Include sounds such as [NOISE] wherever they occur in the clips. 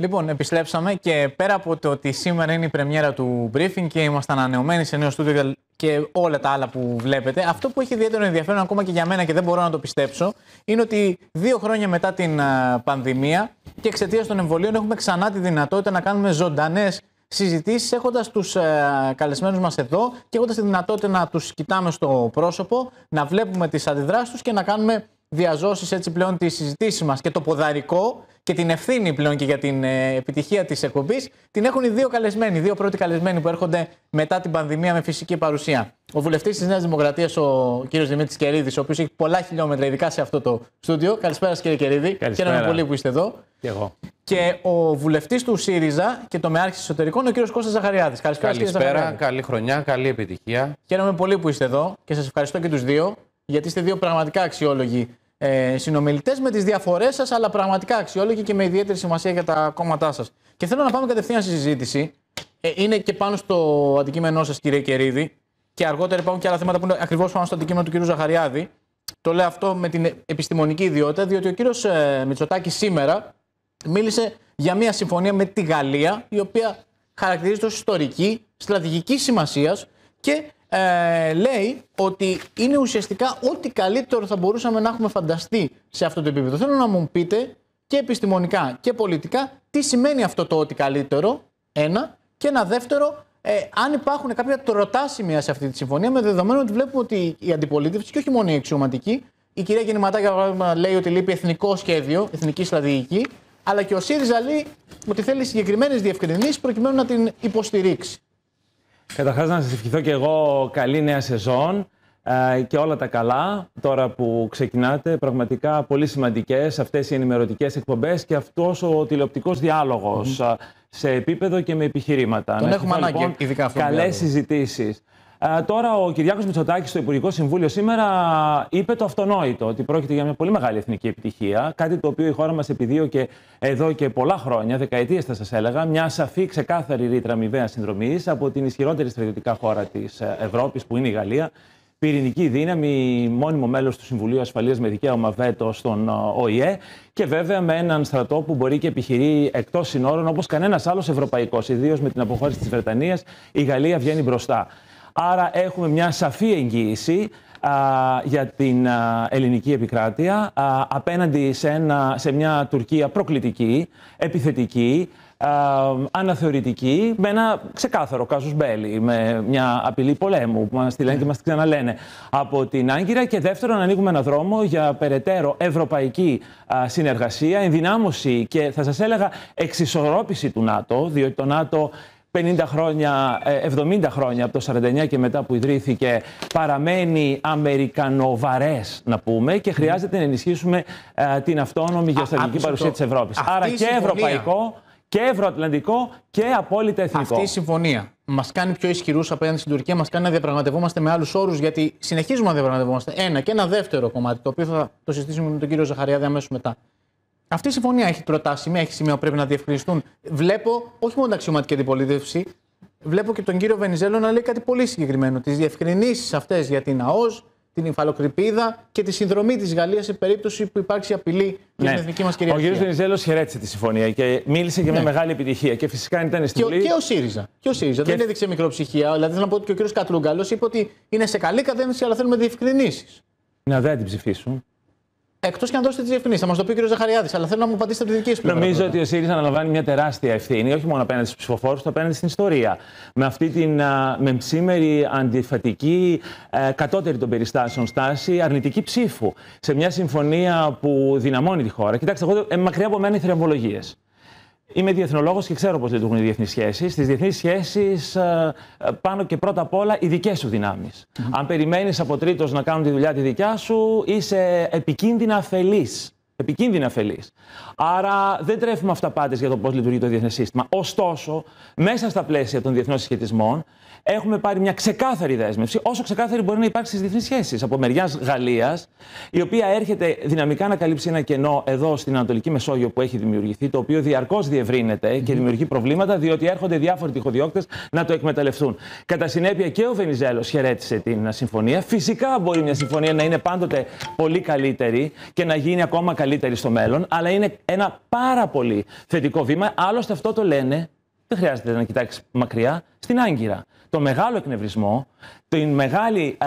Λοιπόν, επιστρέψαμε και πέρα από το ότι σήμερα είναι η πρεμιέρα του briefing και είμαστε ανανεωμένοι σε νέο στούντιο και όλα τα άλλα που βλέπετε, αυτό που έχει ιδιαίτερο ενδιαφέρον ακόμα και για μένα και δεν μπορώ να το πιστέψω, είναι ότι δύο χρόνια μετά την πανδημία και εξαιτίας των εμβολίων έχουμε ξανά τη δυνατότητα να κάνουμε ζωντανές συζητήσεις έχοντας τους ε, καλεσμένους μας εδώ και έχοντας τη δυνατότητα να τους κοιτάμε στο πρόσωπο, να βλέπουμε τις αντιδράσεις τους και να κάνουμε διαζώσεις έτσι πλέον τη συζητήση μας. Και το ποδαρικό και την ευθύνη πλέον και για την ε, επιτυχία της εκπομπής την έχουν οι δύο καλεσμένοι, οι δύο πρώτοι καλεσμένοι που έρχονται μετά την πανδημία με φυσική παρουσία. Ο βουλευτής της Νέας Δημοκρατίας, ο κ. Δημήτρης Κερίδης, ο οποίος έχει πολλά χιλιόμετρα, ειδικά σε αυτό το στούντιο. Καλησπέρα, κύριε Κερίδη. Χαίρομαι πολύ που είστε εδώ. Και εγώ. Και ο βουλευτής του ΣΥΡΙΖΑ και το Μεάρχης Εσωτερικών, ο κ. Κώστας Ζαχαριάδης. Καλησπέρα, Καλησπέρα καλή χρονιά, καλή επιτυχία. Χαίρομαι πολύ που είστε εδώ και σας ευχαριστώ και τους δύο, γιατί είστε δύο πραγματικά αξιόλογοι ε, συνομιλητές με τις διαφορές σας, αλλά πραγματικά αξιόλογοι και με ιδιαίτερη σημασία για τα κόμματά σας. Και θέλω να πάμε κατευθείαν στη συζήτηση. Ε, είναι και πάνω στο αντικείμενό σας, κύριε Κερίδη, και αργότερα υπάρχουν και άλλα θέματα που είναι ακριβώς πάνω στο αντικείμενο του κύριου Ζαχαριάδη. Το λέω αυτό με την επιστημονική ιδιότητα, διότι ο κύριος ε, Μητσοτάκης σήμερα μίλησε για μια συμφωνία με τη Γαλλία, η οποία χαρακτηρίζεται ως ιστορική, στρατηγικής σημασίας και ε, λέει ότι είναι ουσιαστικά ό,τι καλύτερο θα μπορούσαμε να έχουμε φανταστεί σε αυτό το επίπεδο. Θέλω να μου πείτε και επιστημονικά και πολιτικά τι σημαίνει αυτό το ό,τι καλύτερο, ένα, και ένα δεύτερο, ε, αν υπάρχουν κάποια τροτά σημεία σε αυτή τη συμφωνία, με δεδομένο ότι βλέπουμε ότι η αντιπολίτευση και όχι μόνο η αξιωματική, η κυρία Γεννηματάκη λέει ότι λείπει εθνικό σχέδιο, εθνική στρατηγική, αλλά και ο ΣΥΡΙΖΑ λέει ότι θέλει συγκεκριμένες διευκρινήσεις προκειμένου να την υποστηρίξει. Καταρχάς να σας ευχηθώ και εγώ καλή νέα σεζόν ε, και όλα τα καλά τώρα που ξεκινάτε. Πραγματικά πολύ σημαντικές αυτές οι ενημερωτικές εκπομπές και αυτός ο τηλεοπτικός διάλογος ε, σε επίπεδο και με επιχειρήματα. Τον έχουμε ανάγκη, λοιπόν, ειδικά αυτό. Καλές συζητήσεις. Ε, τώρα ο Κυριάκος Μητσοτάκης στο Υπουργικό Συμβούλιο σήμερα είπε το αυτονόητο, ότι πρόκειται για μια πολύ μεγάλη εθνική επιτυχία, κάτι το οποίο η χώρα μας επιδίωκε εδώ και πολλά χρόνια, δεκαετίες θα σας έλεγα, μια σαφή ξεκάθαρη ρήτρα αμοιβαία συνδρομής από την ισχυρότερη στρατιωτικά χώρα της ε, Ευρώπης που είναι η Γαλλία, πυρηνική δύναμη, μόνιμο μέλος του Συμβουλίου Ασφαλείας με δικαίωμα βέτο στον ε, ΟΗΕ και βέβαια με έναν στρατό που μπορεί και επιχειρεί εκτός συνόρων όπως κανένας άλλος ευρωπαϊκός, ιδίως με την αποχώρηση της Βρετανίας, η Γαλλία βγαίνει μπροστά. Άρα έχουμε μια σαφή εγγύηση για την ελληνική επικράτεια απέναντι σε, ένα, σε μια Τουρκία προκλητική, επιθετική, αναθεωρητική, με ένα ξεκάθαρο κάζους μπέλι, με μια απειλή πολέμου που μας τη λένε και μας τη ξαναλένε από την Άγκυρα. Και δεύτερον ανοίγουμε ένα δρόμο για περαιτέρω ευρωπαϊκή συνεργασία, ενδυνάμωση και θα σας έλεγα εξισορρόπηση του ΝΑΤΟ, διότι το ΝΑΤΟ 50 χρόνια, 70 ε, χρόνια από το 49 και μετά που ιδρύθηκε παραμένει αμερικανοβαρές να πούμε και χρειάζεται να ενισχύσουμε ε, την αυτόνομη γεωστρατηγική παρουσία το... της Ευρώπης. Άρα και ευρωπαϊκό και ευρωατλαντικό και απόλυτα εθνικό. Αυτή η συμφωνία μας κάνει πιο ισχυρούς απέναντι στην Τουρκία, μας κάνει να διαπραγματευόμαστε με άλλους όρους, γιατί συνεχίζουμε να διαπραγματευόμαστε. Ένα και ένα δεύτερο κομμάτι, το οποίο θα το συζητήσουμε με τον κύριο Ζαχαριάδη αμέσως μετά. Αυτή η συμφωνία έχει τροτά σημεία, έχει σημεία που πρέπει να διευκρινιστούν. Βλέπω όχι μόνο την αξιωματική αντιπολίτευση, βλέπω και τον κύριο Βενιζέλο να λέει κάτι πολύ συγκεκριμένο. Τις διευκρινήσεις αυτές για την ΑΟΣ, την υφαλοκρηπίδα και τη συνδρομή της Γαλλίας σε περίπτωση που υπάρξει απειλή για την ναι. εθνική μας κυριαρχία. Ο κ. Βενιζέλος χαιρέτησε τη συμφωνία και μίλησε για μια ναι. μεγάλη επιτυχία. Και φυσικά ήταν στην και, και ο ΣΥΡΙΖΑ. Και ο ΣΥΡΙΖΑ. Και... Δεν έδειξε μικροψυχία. Δηλαδή θέλω να πω ότι και ο κ. Κατρούγκαλο είπε ότι είναι σε καλή κατεύθυνση, αλλά θέλουμε διευκρινήσεις. Να δεν την ψηφίσουν. Εκτός και αν δώσετε τις διευκρινήσεις. Θα μας το πει ο κ. Ζαχαριάδης, αλλά θέλω να μου απαντήσετε τη δική σας Νομίζω ότι ο ΣΥΡΙΖΑ αναλαμβάνει μια τεράστια ευθύνη, όχι μόνο απέναντι στους ψηφοφόρους, αλλά απέναντι στην ιστορία. Με αυτή την μεμψήμερη αντιφατική, ε, κατώτερη των περιστάσεων στάση, αρνητική ψήφου σε μια συμφωνία που δυναμώνει τη χώρα. Κοιτάξτε, εγώ ε, μακριά από μένα οι θριαμβολογίε. Είμαι διεθνολόγος και ξέρω πώς λειτουργούν οι διεθνείς σχέσεις. Στις διεθνείς σχέσεις ε, ε, πάνω και πρώτα απ' όλα οι δικές σου δυνάμεις. Αν περιμένεις από τρίτος να κάνουν τη δουλειά τη δικιά σου, είσαι επικίνδυνα αφελής. Επικίνδυνα αφελής. Άρα δεν τρέφουμε αυταπάτες για το πώς λειτουργεί το διεθνές σύστημα. Ωστόσο, μέσα στα πλαίσια των διεθνών συσχετισμών, έχουμε πάρει μια ξεκάθαρη δέσμευση, όσο ξεκάθαρη μπορεί να υπάρξει στις διεθνείς σχέσεις. Από μεριάς Γαλλίας, η οποία έρχεται δυναμικά να καλύψει ένα κενό εδώ στην Ανατολική Μεσόγειο που έχει δημιουργηθεί, το οποίο διαρκώς διευρύνεται και δημιουργεί προβλήματα, διότι έρχονται διάφοροι τυχοδιώκτες να το εκμεταλλευτούν. Κατά συνέπεια, και ο Βενιζέλος χαιρέτησε την συμφωνία. Φυσικά μπορεί μια συμφωνία να είναι πάντοτε πολύ καλύτερη και να γίνει ακόμα καλύτερη καλύτερη στο μέλλον, αλλά είναι ένα πάρα πολύ θετικό βήμα. Άλλωστε αυτό το λένε, δεν χρειάζεται να κοιτάξεις μακριά, στην Άγκυρα. Το μεγάλο εκνευρισμό, την μεγάλη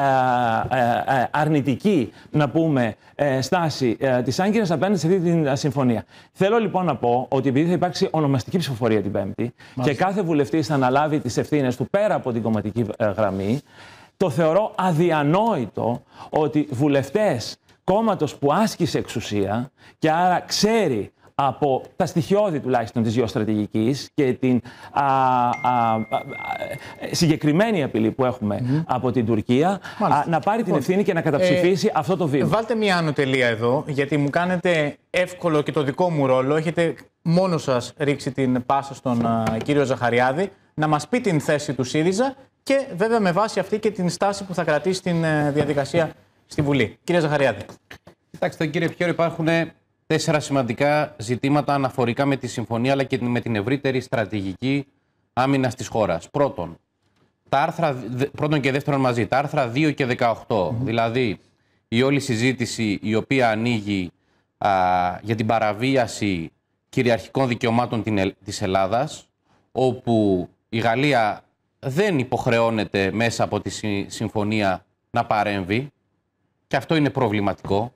αρνητική, να πούμε, ε, στάση ε, της Άγκυρας απέναντι σε αυτή τη συμφωνία. Θέλω λοιπόν να πω ότι επειδή θα υπάρξει ονομαστική ψηφοφορία την Πέμπτη και κάθε βουλευτής θα αναλάβει τις ευθύνες του πέρα από την κομματική ε, γραμμή, το θεωρώ αδιανόητο ότι βουλευτές κόμματος που άσκησε εξουσία και άρα ξέρει από τα στοιχειώδη τουλάχιστον της γεωστρατηγικής και την α, α, συγκεκριμένη απειλή που έχουμε από την Τουρκία να πάρει την λοιπόν, ευθύνη και να καταψηφίσει ε, αυτό το βήμα. Βάλτε μια άνω τελεία εδώ, γιατί μου κάνετε εύκολο και το δικό μου ρόλο. Έχετε μόνος σας ρίξει την πάσα στον κύριο Ζαχαριάδη να μας πει την θέση του ΣΥΡΙΖΑ και βέβαια με βάση αυτή και την στάση που θα κρατήσει την ε, διαδικασία στη Βουλή. Κύριε Ζαχαριάδη. Κοιτάξτε, κύριε Πιόρο, υπάρχουν τέσσερα σημαντικά ζητήματα αναφορικά με τη συμφωνία αλλά και με την ευρύτερη στρατηγική άμυνα της χώρας. Πρώτον, τα άρθρα, πρώτον και δεύτερον μαζί, τα άρθρα 2 και 18, δηλαδή η όλη συζήτηση η οποία ανοίγει α, για την παραβίαση κυριαρχικών δικαιωμάτων της Ελλάδας, όπου η Γαλλία δεν υποχρεώνεται μέσα από τη συμφωνία να παρέμβει και αυτό είναι προβληματικό.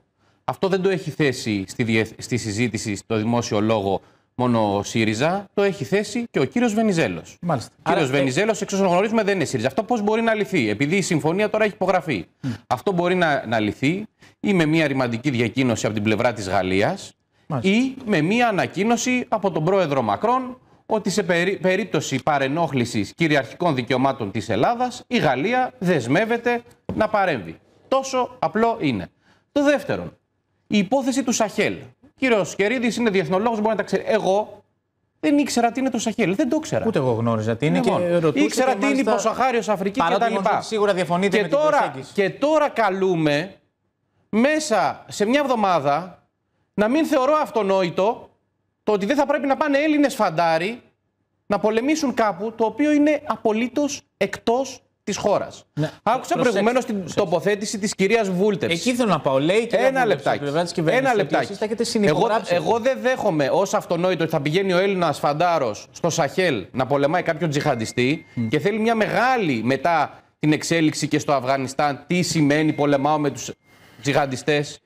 Αυτό δεν το έχει θέσει στη, στη συζήτηση, στο δημόσιο λόγο, μόνο ο ΣΥΡΙΖΑ. Το έχει θέσει και ο κύριος Βενιζέλος. Μάλιστα. Ο κύριος Βενιζέλος, εξ όσων γνωρίζουμε, δεν είναι ΣΥΡΙΖΑ. Αυτό πώς μπορεί να λυθεί, επειδή η συμφωνία τώρα έχει υπογραφεί. Αυτό μπορεί να, να λυθεί ή με μια ρημαντική διακοίνωση από την πλευρά της Γαλλίας ή με μια ανακοίνωση από τον πρόεδρο Μακρόν ότι σε περίπτωση παρενόχλησης κυριαρχικών δικαιωμάτων της Ελλάδας η Γαλλία δεσμεύεται να παρέμβει. Τόσο απλό είναι. Το δεύτερον, η υπόθεση του Σαχέλ. Κύριος Σκερίδης είναι διεθνολόγος, μπορεί να τα ξέρει. Εγώ δεν ήξερα τι είναι το Σαχέλ. Δεν το ήξερα. Ούτε εγώ γνώριζα τι είναι. Λοιπόν, και ρωτούσα ήξερα τι είναι υποσαχάριο Αφρική κτλ. Σίγουρα διαφωνείτε και με τώρα, την Και τώρα καλούμε μέσα σε μια εβδομάδα να μην θεωρώ αυτονόητο το ότι δεν θα πρέπει να πάνε Έλληνες φαντάροι να πολεμήσουν κάπου το οποίο είναι απολύτως εκτός της χώρας. Ναι. Άκουσα προηγουμένως την τοποθέτηση της κυρίας Βούλτερς. Εκεί θέλω να πάω. Λέει και ένα λεπτάκι. Ένα λεπτάκι. Εγώ, εγώ δεν δέχομαι ως αυτονόητο ότι θα πηγαίνει ο Έλληνας φαντάρος στο Σαχέλ να πολεμάει κάποιον τζιχαντιστή και θέλει μια μεγάλη μετά την εξέλιξη και στο Αφγανιστάν τι σημαίνει πολεμάω με τους τζιχαντιστές,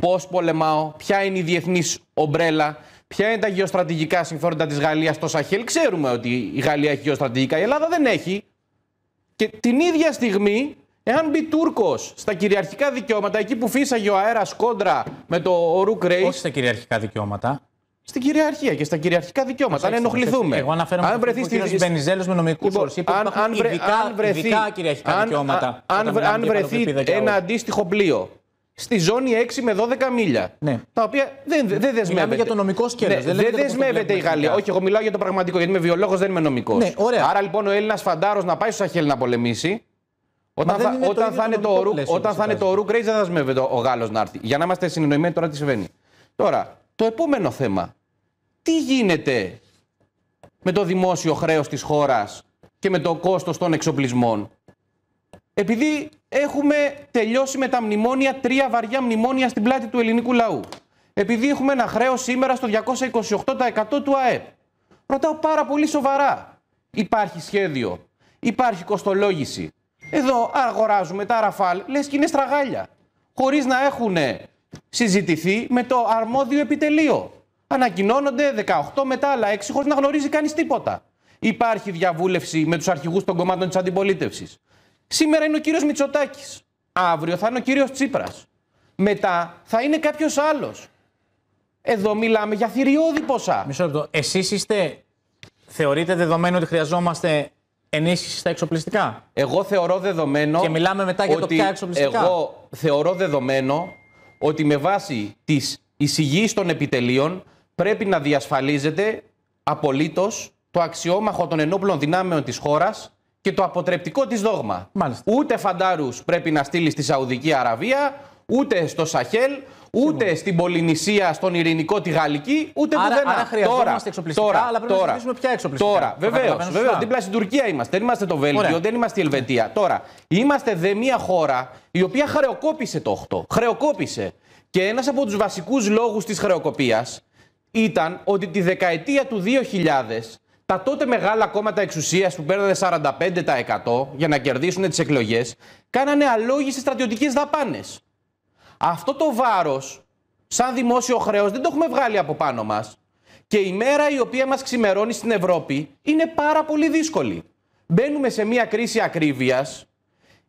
πώς πολεμάω, ποια είναι η διεθνής ομπρέλα. Ποια είναι τα γεωστρατηγικά συμφέροντα της Γαλλίας στο Σαχέλ. Ξέρουμε ότι η Γαλλία έχει γεωστρατηγικά, η Ελλάδα δεν έχει. Και την ίδια στιγμή, εάν μπει Τούρκος στα κυριαρχικά δικαιώματα, εκεί που φύσαγε ο αέρας κόντρα με το Ρουκ Ρέι. Όχι στα κυριαρχικά δικαιώματα. Στην κυριαρχία και στα κυριαρχικά δικαιώματα. Αν ενοχληθούμε. Εγώ αναφέρομαι αν βρεθεί στη Βενιζέλο με νομικούς λοιπόν, όρους. Αν, αν, ειδικά, αν βρεθεί, ειδικά κυριαρχικά αν, δικαιώματα. Αν, αν βρεθεί ένα αντίστοιχο πλοίο στη ζώνη 6 με 12 μίλια. Ναι. Τα οποία δεν, δεν δεσμεύεται. Μιλάμε για το νομικό σκέλος. Ναι, δεν, δεν δεσμεύεται η Γαλλία. Όχι, εγώ μιλάω για το πραγματικό, γιατί είμαι βιολόγος, δεν είμαι νομικός. Ναι, Άρα λοιπόν ο Έλληνας φαντάρος να πάει στο Σαχέλ να πολεμήσει. Όταν θα, όταν θα είναι το, ρουκ, όταν θα είναι το ρουκ δεν θα δεσμεύεται ο Γάλλος να έρθει. Για να είμαστε συνεννοημένοι τώρα τι συμβαίνει. Τώρα, το επόμενο θέμα. Τι γίνεται με το δημόσιο χρέος της χώρας και με το κόστος των εξοπλισμών; Επειδή έχουμε τελειώσει με τα μνημόνια, τρία βαριά μνημόνια στην πλάτη του ελληνικού λαού. Επειδή έχουμε ένα χρέος σήμερα στο 228% του ΑΕΠ. Ρωτάω πάρα πολύ σοβαρά. Υπάρχει σχέδιο, υπάρχει κοστολόγηση. Εδώ αγοράζουμε τα ραφάλ, λες και είναι στραγάλια. Χωρίς να έχουν συζητηθεί με το αρμόδιο επιτελείο. Ανακοινώνονται 18 μετά άλλα 6 χωρίς να γνωρίζει κανείς τίποτα. Υπάρχει διαβούλευση με τους αρχηγούς των κομμάτων της αντιπολίτευσης. Σήμερα είναι ο κύριος Μητσοτάκης. Αύριο θα είναι ο κύριος Τσίπρας. Μετά θα είναι κάποιος άλλος. Εδώ μιλάμε για θηριώδη ποσά. Μισό λεπτό. Εσείς είστε, θεωρείτε δεδομένο ότι χρειαζόμαστε ενίσχυση στα εξοπλιστικά; Εγώ θεωρώ δεδομένο. Και μιλάμε μετά για το ποια εξοπλιστικά. Εγώ θεωρώ δεδομένο ότι με βάση τη εισηγή των επιτελείων πρέπει να διασφαλίζεται απολύτως το αξιόμαχο των ενόπλων δυνάμεων της χώρας και το αποτρεπτικό της δόγμα. Μάλιστα. Ούτε φαντάρους πρέπει να στείλει στη Σαουδική Αραβία, ούτε στο Σαχέλ, ούτε στην Πολυνησία, στον Ειρηνικό, τη Γαλλική, ούτε άρα, πουθενά. Άρα χρειαζόμαστε τώρα, εξοπλιστικά, τώρα, αλλά πρέπει τώρα, να συζητήσουμε ποια εξοπλιστικά. Τώρα, βεβαίως. Βεβαίως, δίπλα στην Τουρκία είμαστε. Δεν είμαστε το Βέλγιο, Ωραία. δεν είμαστε η Ελβετία. Τώρα, είμαστε δε μια χώρα η οποία χρεοκόπησε το 8. Χρεοκόπησε. Και ένας από τους βασικούς λόγους της χρεοκοπίας ήταν ότι τη δεκαετία του 2000 τα τότε μεγάλα κόμματα εξουσίας που παίρνανε 45% για να κερδίσουν τις εκλογές, κάνανε αλόγιστες στρατιωτικές δαπάνες. Αυτό το βάρος, σαν δημόσιο χρέος, δεν το έχουμε βγάλει από πάνω μας. Και η μέρα η οποία μας ξημερώνει στην Ευρώπη είναι πάρα πολύ δύσκολη. Μπαίνουμε σε μια κρίση ακρίβειας,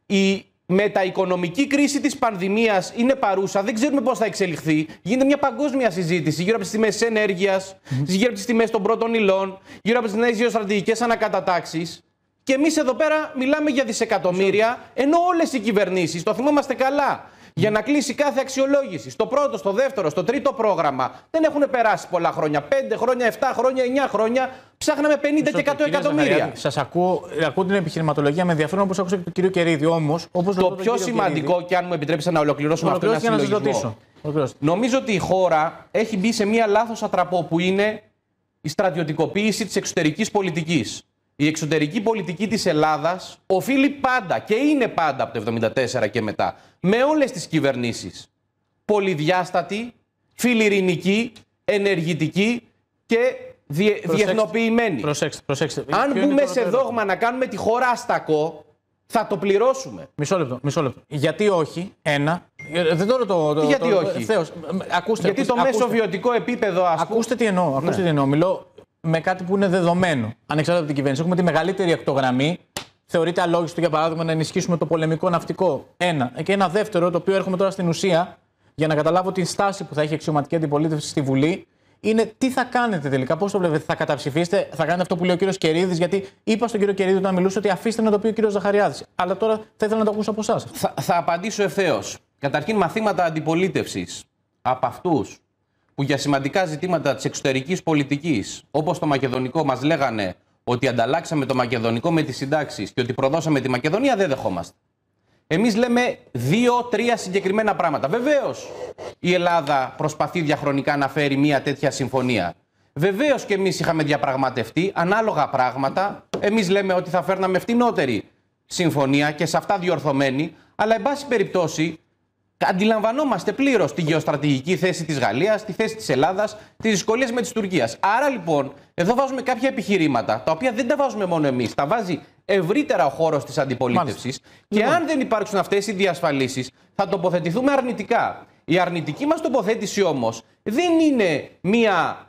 η μεταοικονομική κρίση της πανδημίας είναι παρούσα, δεν ξέρουμε πώς θα εξελιχθεί. Γίνεται μια παγκόσμια συζήτηση γύρω από τις τιμές της ενέργειας, γύρω από τις τιμές των πρώτων υλών, γύρω από τις νέες γεωστρατηγικές ανακατατάξεις. Και εμείς εδώ πέρα μιλάμε για δισεκατομμύρια, ενώ όλες οι κυβερνήσεις, το θυμόμαστε καλά, για να κλείσει κάθε αξιολόγηση. Στο πρώτο, στο δεύτερο, στο τρίτο πρόγραμμα δεν έχουν περάσει πολλά χρόνια. 5 χρόνια, 7 χρόνια, 9 χρόνια. Ψάχναμε 50 και 100 εκατομμύρια. Σας ακούω, ακούω την επιχειρηματολογία με ενδιαφέρον όπως άκουσα και του κύριο Κερίδη. Όμως, το πιο σημαντικό, Κερίδη, και αν μου επιτρέψετε να ολοκληρώσουμε αυτό ένα συλλογισμό. Νομίζω ότι η χώρα έχει μπει σε μία λάθος ατραπό που είναι η στρατιωτικοποίηση της εξωτερικής πολιτικής. Η εξωτερική πολιτική της Ελλάδας οφείλει πάντα και είναι πάντα από το 1974 και μετά με όλες τις κυβερνήσεις πολυδιάστατη, φιλιρινική, ενεργητική και διε, διεθνοποιημένη. Προσέξτε, προσέξτε. Αν μπούμε σε δόγμα να κάνουμε τη χώρα αστακό, θα το πληρώσουμε. Μισό λεπτό, μισό λεπτό. Γιατί όχι, ένα. Ε, δεν τώρα το. το γιατί το, όχι; Θεός, ακούστε, Γιατί το ακούστε, μέσο βιωτικό επίπεδο, ας Ακούστε τι εννοώ. Ακούστε ναι. τι εννοώ. Μιλώ με κάτι που είναι δεδομένο. Ανεξάρτητα από την κυβέρνηση. Έχουμε τη μεγαλύτερη ακτογραμμή. Θεωρείται αλόγιστο, για παράδειγμα, να ενισχύσουμε το πολεμικό ναυτικό. Ένα. Και ένα δεύτερο, το οποίο έρχομαι τώρα στην ουσία, για να καταλάβω την στάση που θα έχει η αξιωματική αντιπολίτευση στη Βουλή, είναι τι θα κάνετε τελικά, πώς το βλέπετε, θα καταψηφίσετε, θα κάνετε αυτό που λέει ο κύριος Κερίδης, γιατί είπα στον κύριο Κερίδη όταν μιλούσε ότι αφήστε να το πει ο κύριος Ζαχαριάδης. Αλλά τώρα θα ήθελα να το ακούσω από εσάς. Θα, θα απαντήσω ευθέως. Καταρχήν, μαθήματα αντιπολίτευσης από αυτούς που για σημαντικά ζητήματα της εξωτερικής πολιτικής, όπως το μακεδονικό, μας λέγανε ότι ανταλλάξαμε το μακεδονικό με τις συντάξεις και ότι προδώσαμε τη Μακεδονία, δεν δεχόμαστε. Εμείς λέμε δύο-τρία συγκεκριμένα πράγματα. Βεβαίως η Ελλάδα προσπαθεί διαχρονικά να φέρει μια τέτοια συμφωνία. Βεβαίως και εμείς είχαμε διαπραγματευτεί ανάλογα πράγματα. Εμείς λέμε ότι θα φέρναμε φτηνότερη συμφωνία και σε αυτά διορθωμένη. Αλλά, εν πάση περιπτώσει, Αντιλαμβανόμαστε πλήρως τη γεωστρατηγική θέση της Γαλλίας, τη θέση της Ελλάδας, τις δυσκολίες με της Τουρκίας. Άρα λοιπόν, εδώ βάζουμε κάποια επιχειρήματα, τα οποία δεν τα βάζουμε μόνο εμείς, τα βάζει ευρύτερα ο χώρος της αντιπολίτευσης. Και λοιπόν. αν δεν υπάρξουν αυτές οι διασφαλίσεις, θα τοποθετηθούμε αρνητικά. Η αρνητική μας τοποθέτηση όμως δεν είναι μία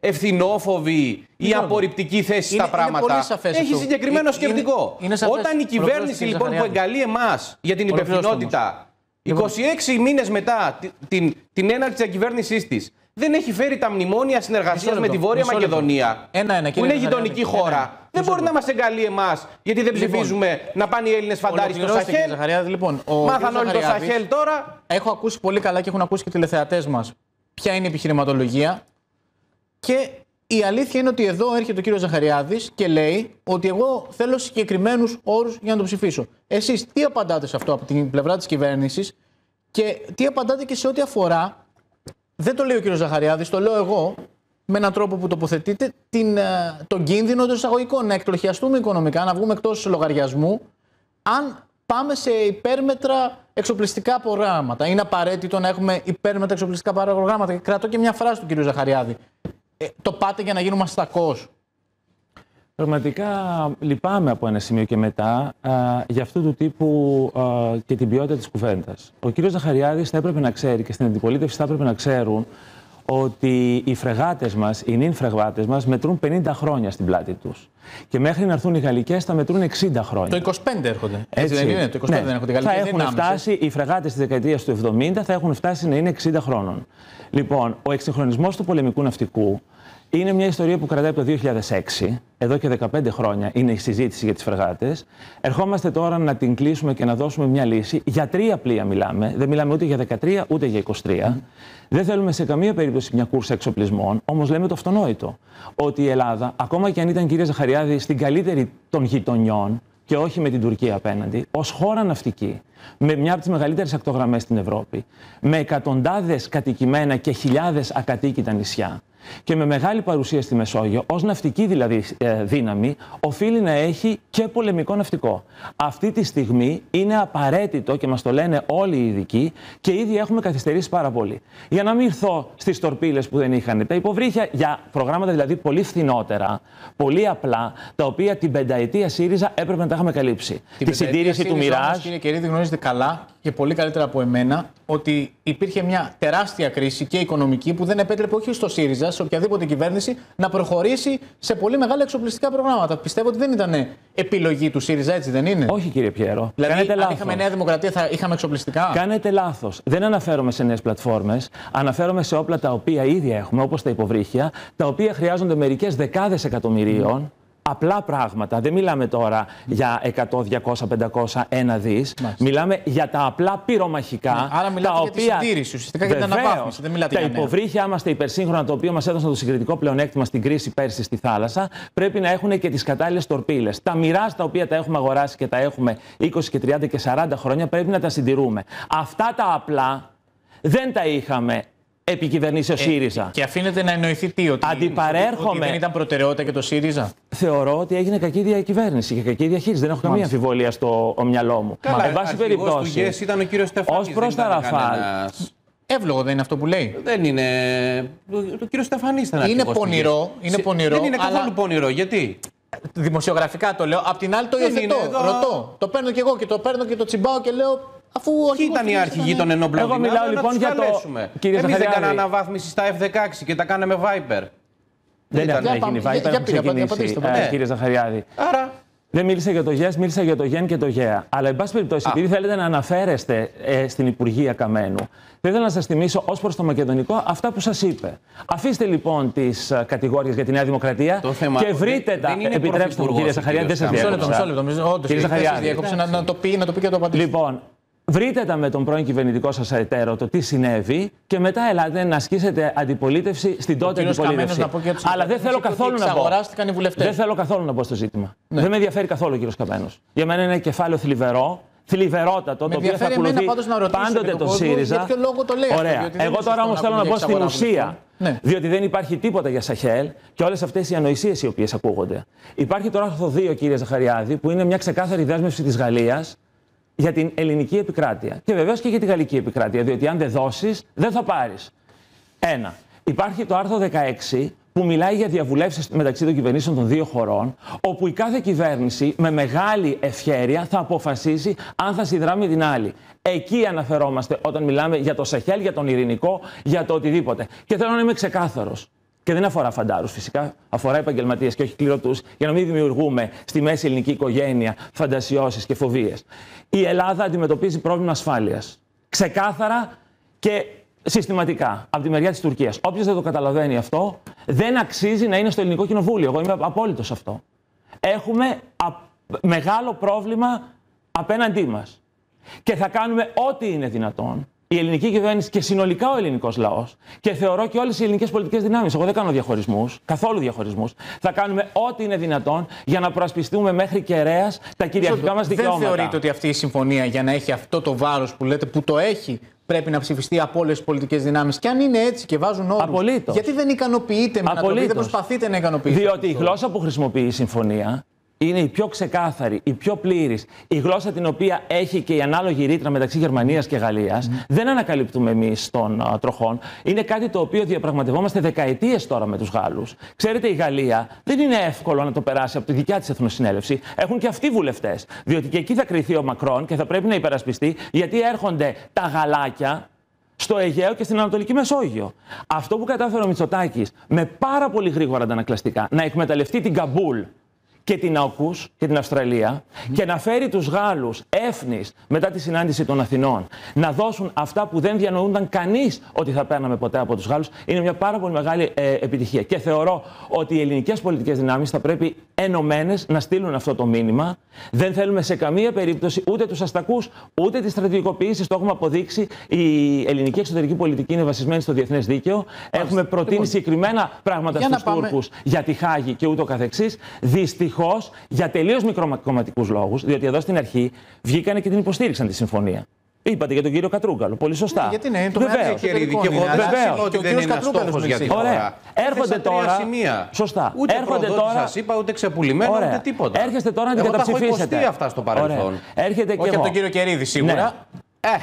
ευθυνόφοβη ή λοιπόν, απορριπτική θέση στα πράγματα. Έχει συγκεκριμένο σκεπτικό. Όταν η κυβέρνηση λοιπόν που εγκαλεί εμάς για την υπευθυνότητα 26 λοιπόν. μήνες μετά την, την έναρξη της κυβέρνησή της δεν έχει φέρει τα μνημόνια συνεργασίας με τη Βόρεια Μακεδονία. Ένα, ένα, που είναι γειτονική χώρα. δεν μπορεί να μας εγκαλεί εμάς γιατί δεν λοιπόν, ψηφίζουμε να πάνε οι Έλληνες φαντάρι στο Σαχέλ. Λοιπόν, Μάθαν όλοι το Σαχέλ τώρα. Έχω ακούσει πολύ καλά και έχουν ακούσει και οι τηλεθεατές μας ποια είναι η επιχειρηματολογία. Και η αλήθεια είναι ότι εδώ έρχεται ο κύριος Ζαχαριάδης και λέει ότι εγώ θέλω συγκεκριμένους όρους για να το ψηφίσω. Εσείς τι απαντάτε σε αυτό από την πλευρά της κυβέρνησης και τι απαντάτε και σε ό,τι αφορά. Δεν το λέει ο κύριος Ζαχαριάδης, το λέω εγώ με έναν τρόπο που τοποθετείτε την, ε, τον κίνδυνο των εισαγωγικών. Να εκτροχιαστούμε οικονομικά, να βγούμε εκτός λογαριασμού, αν πάμε σε υπέρμετρα εξοπλιστικά προγράμματα. Είναι απαραίτητο να έχουμε υπέρμετρα εξοπλιστικά προγράμματα. Και κρατώ και μια φράση του κ. Ζαχαριάδη. Ε, το πάτε για να γίνουμε αστακός. Πραγματικά λυπάμαι από ένα σημείο και μετά α, για αυτού του τύπου α, και την ποιότητα της κουβέντας. Ο κύριος Ζαχαριάδης θα έπρεπε να ξέρει και στην αντιπολίτευση θα έπρεπε να ξέρουν ότι οι φρεγάτες μας, οι νυν φρεγάτες μας μετρούν 50 χρόνια στην πλάτη τους. Και μέχρι να έρθουν οι γαλλικές θα μετρούν 60 χρόνια. Το 25 έρχονται. Έτσι, δεν είναι, το 25 ναι. δεν έρχονται. Θα έχουν φτάσει, οι φρεγάτες της δεκαετίας του 70 θα έχουν φτάσει να είναι 60 χρόνων. Λοιπόν, ο εξυγχρονισμός του πολεμικού ναυτικού είναι μια ιστορία που κρατάει από το 2006. Εδώ και 15 χρόνια είναι η συζήτηση για τις φρεγάτες. Ερχόμαστε τώρα να την κλείσουμε και να δώσουμε μια λύση. Για τρία πλοία μιλάμε. Δεν μιλάμε ούτε για 13 ούτε για 23. Δεν θέλουμε σε καμία περίπτωση μια κούρσα εξοπλισμών. Όμως λέμε το αυτονόητο. Ότι η Ελλάδα, ακόμα και αν ήταν κυρία Ζαχαριάδη στην καλύτερη των γειτονιών, και όχι με την Τουρκία απέναντι, ως χώρα ναυτική, με μια από τις μεγαλύτερες ακτογραμμές στην Ευρώπη, με εκατοντάδες κατοικημένα και χιλιάδες ακατοίκητα νησιά, και με μεγάλη παρουσία στη Μεσόγειο, ως ναυτική δηλαδή ε, δύναμη, οφείλει να έχει και πολεμικό ναυτικό. Αυτή τη στιγμή είναι απαραίτητο και μας το λένε όλοι οι ειδικοί και ήδη έχουμε καθυστερήσει πάρα πολύ. Για να μην ήρθω στις τορπίλες που δεν είχαν. Τα υποβρύχια για προγράμματα δηλαδή πολύ φθηνότερα, πολύ απλά, τα οποία την πενταετία ΣΥΡΙΖΑ έπρεπε να τα είχαμε καλύψει. Την τη συντήρηση του Μοιράζ. Κύριε Κερίδη, γνωρίζετε καλά και πολύ καλύτερα από εμένα ότι υπήρχε μια τεράστια κρίση και οικονομική που δεν επέτρεπε όχι στο ΣΥΡΙΖΑ, σε οποιαδήποτε κυβέρνηση, να προχωρήσει σε πολύ μεγάλα εξοπλιστικά προγράμματα. Πιστεύω ότι δεν ήταν επιλογή του ΣΥΡΙΖΑ, έτσι δεν είναι; Όχι, κύριε Πιέρο. Δηλαδή, Κάνετε αν λάθος. είχαμε Νέα Δημοκρατία, θα είχαμε εξοπλιστικά; Κάνετε λάθος. Δεν αναφέρομαι σε νέες πλατφόρμες. Αναφέρομαι σε όπλα τα οποία ήδη έχουμε, όπως τα υποβρύχια, τα οποία χρειάζονται μερικές δεκάδες εκατομμυρίων απλά πράγματα. Δεν μιλάμε τώρα για 100, 200, 500, ένα δις. Μιλάμε για τα απλά πυρομαχικά. Ναι, άρα μιλάτε τα για τη συντήρηση, ουσιαστικά για την αναβάθμιση. Δεν μιλάτε τα υποβρύχια είμαστε υπερσύγχρονα, το οποίο μας έδωσαν το συγκριτικό πλεονέκτημα στην κρίση πέρσι στη θάλασσα, πρέπει να έχουν και τις κατάλληλες τορπίλες. Τα μοιρά τα οποία τα έχουμε αγοράσει και τα έχουμε 20 και 30 και 40 χρόνια πρέπει να τα συντηρούμε. Αυτά τα απλά δεν τα είχαμε επικυβερνήσει ο ε, ΣΥΡΙΖΑ. Και αφήνεται να εννοηθεί τι, ότι, Αντιπαρέρχομαι... ότι δεν ήταν προτεραιότητα και το ΣΥΡΙΖΑ; Θεωρώ ότι έγινε κακή διακυβέρνηση και κακή διαχείριση. Δεν έχω καμία αμφιβολία στο μυαλό μου. Καλά, Εν πάση περιπτώσει. Του ήταν ο κύριος Στεφάνης. Ω προς τα Ραφάλ. Εύλογο δεν είναι αυτό που λέει. Δεν είναι. Ο κύριος Στεφανή ήταν Είναι πονηρό. Είναι πονηρό. Δεν είναι καθόλου αλλά... πονηρό. Γιατί; Δημοσιογραφικά το λέω. Απ' την άλλη το υιοθετώ. Ρωτώ. Το παίρνω κι εγώ και το παίρνω και το τσιμπάω και λέω Αφού Ποιοι ήταν οι αρχηγοί των ενόπλων Εγώ μιλάω λοιπόν για το. Κύριε Εμείς δεν κάναμε αναβάθμιση στα F-16 και τα κάναμε Viper. Δεν ήταν να γίνει Viper. Για, ξεκινήσει, ε, κύριε Ζαχαριάδη. Άρα. Δεν μίλησα για το ΓΕΣ, μίλησα για το ΓΕΝ και το ΓΕΑ. Αλλά, εν πάση περιπτώσει, επειδή θέλετε να αναφέρεστε ε, στην Υπουργεία Καμένου, θα ήθελα να σας θυμίσω ως προς το μακεδονικό αυτά που σας είπε. Αφήστε λοιπόν τις ε, κατηγορίες για τη Νέα Δημοκρατία και βρείτε τα. Επιτρέψτε μου, κύριε Ζαχαριάδη, δεν σας διέκοψα. Μισό λεπτό, Κύριε Ζαχαριάδη. Να το πει, να το πει και το απαντήσει. Λοιπόν, Βρείτε τα με τον πρώην κυβερνητικό σας εταίρο το τι συνέβη και μετά ελάτε να ασκήσετε αντιπολίτευση στην τότε αντιπολίτευση. Αλλά δεν θέλω καθόλου να πω. Δεν θέλω καθόλου να πω στο ζήτημα. Ναι. Δεν με ενδιαφέρει καθόλου ο κύριος Καμένος. Για μένα είναι ένα κεφάλαιο θλιβερό, θλιβερότατο, το οποίο θα ακολουθεί πάντοτε το ΣΥΡΙΖΑ. Για ποιο λόγο το λέει Ωραία. Εγώ τώρα όμως θέλω να πω στην ουσία. Ναι. Διότι δεν υπάρχει τίποτα για Σαχέλ και όλες αυτές οι ανοησίες οι οποίες ακούγονται. Υπάρχει το άρθρο 2, κύριε Ζαχαριάδη, που είναι μια ξεκάθαρη δέσμευση της Γαλλίας για την ελληνική επικράτεια. Και βεβαίως και για τη γαλλική επικράτεια, διότι αν δεν δώσεις, δεν θα πάρεις. Ένα. Υπάρχει το άρθρο 16 που μιλάει για διαβουλεύσεις μεταξύ των κυβερνήσεων των δύο χωρών, όπου η κάθε κυβέρνηση με μεγάλη ευχέρεια θα αποφασίσει αν θα συνδράμει την άλλη. Εκεί αναφερόμαστε όταν μιλάμε για το Σαχέλ, για τον Ειρηνικό, για το οτιδήποτε. Και θέλω να είμαι ξεκάθαρος. Και δεν αφορά φαντάρους φυσικά, αφορά επαγγελματίες και όχι κληρωτούς, για να μην δημιουργούμε στη μέση ελληνική οικογένεια φαντασιώσεις και φοβίες. Η Ελλάδα αντιμετωπίζει πρόβλημα ασφάλειας. Ξεκάθαρα και συστηματικά από τη μεριά της Τουρκίας. Όποιος δεν το καταλαβαίνει αυτό, δεν αξίζει να είναι στο ελληνικό κοινοβούλιο. Εγώ είμαι απόλυτος σε αυτό. Έχουμε μεγάλο πρόβλημα απέναντί μας. Και θα κάνουμε ό,τι είναι δυνατόν η ελληνική κυβέρνηση και συνολικά ο ελληνικός λαός, και θεωρώ και όλες οι ελληνικές πολιτικές δυνάμεις, εγώ δεν κάνω διαχωρισμούς, καθόλου διαχωρισμούς, θα κάνουμε ό,τι είναι δυνατόν για να προασπιστούμε μέχρι κεραίας τα κυριαρχικά μας δικαιώματα. Δεν θεωρείτε ότι αυτή η συμφωνία για να έχει αυτό το βάρος που λέτε, που το έχει, πρέπει να ψηφιστεί από όλες τις πολιτικές δυνάμεις; Και αν είναι έτσι και βάζουν όρους. Γιατί δεν ικανοποιείτε με να το δεν προσπαθείτε να ικανοποιήσετε. Διότι η γλώσσα που χρησιμοποιεί η συμφωνία είναι η πιο ξεκάθαρη, η πιο πλήρης, η γλώσσα την οποία έχει και η ανάλογη ρήτρα μεταξύ Γερμανίας και Γαλλίας, δεν ανακαλύπτουμε εμείς των τροχών. Είναι κάτι το οποίο διαπραγματευόμαστε δεκαετίες τώρα με τους Γάλλους. Ξέρετε, η Γαλλία δεν είναι εύκολο να το περάσει από τη δικιά της Εθνοσυνέλευση. Έχουν και αυτοί βουλευτές. Διότι και εκεί θα κρυθεί ο Μακρόν και θα πρέπει να υπερασπιστεί, γιατί έρχονται τα γαλάκια στο Αιγαίο και στην Ανατολική Μεσόγειο. Αυτό που κατάφερε ο Μητσοτάκης με πάρα πολύ γρήγορα αντανακλαστικά να εκμεταλλευτεί την Καμπούλ και την ΑΟΚΟΥΣ και την Αυστραλία και να φέρει τους Γάλλους έφνης μετά τη συνάντηση των Αθηνών να δώσουν αυτά που δεν διανοούνταν κανείς ότι θα παίρναμε ποτέ από τους Γάλλους είναι μια πάρα πολύ μεγάλη ε, επιτυχία. Και θεωρώ ότι οι ελληνικές πολιτικές δυνάμεις θα πρέπει ενωμένες να στείλουν αυτό το μήνυμα. Δεν θέλουμε σε καμία περίπτωση ούτε τους αστακούς ούτε τις στρατηγικοποιήσεις. Το έχουμε αποδείξει. Η ελληνική εξωτερική πολιτική είναι βασισμένη στο διεθνές δίκαιο. Έχουμε προτείνει λοιπόν, συγκεκριμένα πράγματα στους Τούρκους για τη Χάγη και ούτω καθεξής. Δυστυχώς για τελείως μικροκομματικού λόγους, διότι εδώ στην αρχή βγήκανε και την υποστήριξαν τη συμφωνία. Είπατε για τον κύριο Κατρούγκαλο. Πολύ σωστά. Ναι, γιατί ναι, το Βεβαίως. Και εγώ δεν ότι δεν είναι ένας στόχος για τη χώρα. Έρχονται τώρα. Σημεία. Σωστά. Ούτε Έρχονται τώρα. Σας είπα ούτε ξεπουλημένο ούτε τίποτα. Έρχεστε τώρα να την καταψηφίσετε. Εγώ αυτά στο παρελθόν. Έρχεται και Όχι από τον κύριο Κερίδη σίγουρα. Ναι. Ε,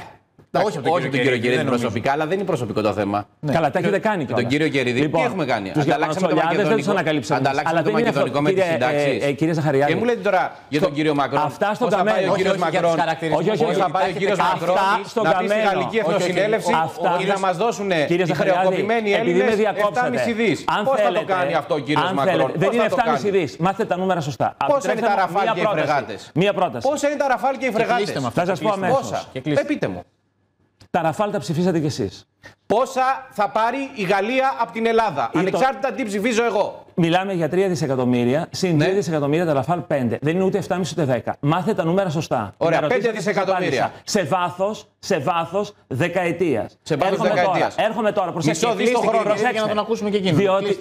όχι από τον κύριο Κερίδη προσωπικά, αλλά δεν είναι προσωπικό το θέμα. Ναι. Καλά, τα έχετε κάνει τώρα. Τον κύριο Κερίδη, λοιπόν, τι έχουμε κάνει; Τους ανταλλάξαμε το μακεδονικό. Ανταλλάξαμε το μακεδονικό με τις συντάξεις. Ε, κύριε Ζαχαριάδη. Και μου λέτε τώρα για τον κύριο Μακρόν. Αυτά στον καμένο. Ο κύριος Μακρόν; Όχι, όχι, θα πάει ο κύριος Μακρόν να πει στη Γαλλική Εθνοσυνέλευση ότι να μας δώσουν οι χρεοκοπημένοι Έλληνες 7,5 δις. Πώς θα το κάνει αυτό ο κύριος Μακρόν; Δεν είναι 7,5 δις. Μάθετε τα νούμερα σωστά. Πώς είναι τα ραφάλ και οι φρεγάτες; Μία πρόταση. Πώς είναι τα ραφάλ και οι φρεγάτε. Θα σα πω αμέσω. Πείτε μου. Τα ραφάλ τα ψηφίσατε κι εσείς. Πόσα θα πάρει η Γαλλία από την Ελλάδα, Ή ανεξάρτητα το... τι ψηφίζω εγώ. Μιλάμε για 3 δισεκατομμύρια, συν 2 ναι. δισεκατομμύρια τα ραφάλ 5. Δεν είναι ούτε 7,5 ούτε 10. Μάθε τα νούμερα σωστά. Ωραία, 5 δισεκατομμύρια. Σε βάθος σε βάθος δεκαετίας. Σε βάθος δεκαετίας. Έρχομαι τώρα. Προσέξτε. Μισό χρόνο για να τον ακούσουμε και εκείνο. Διότι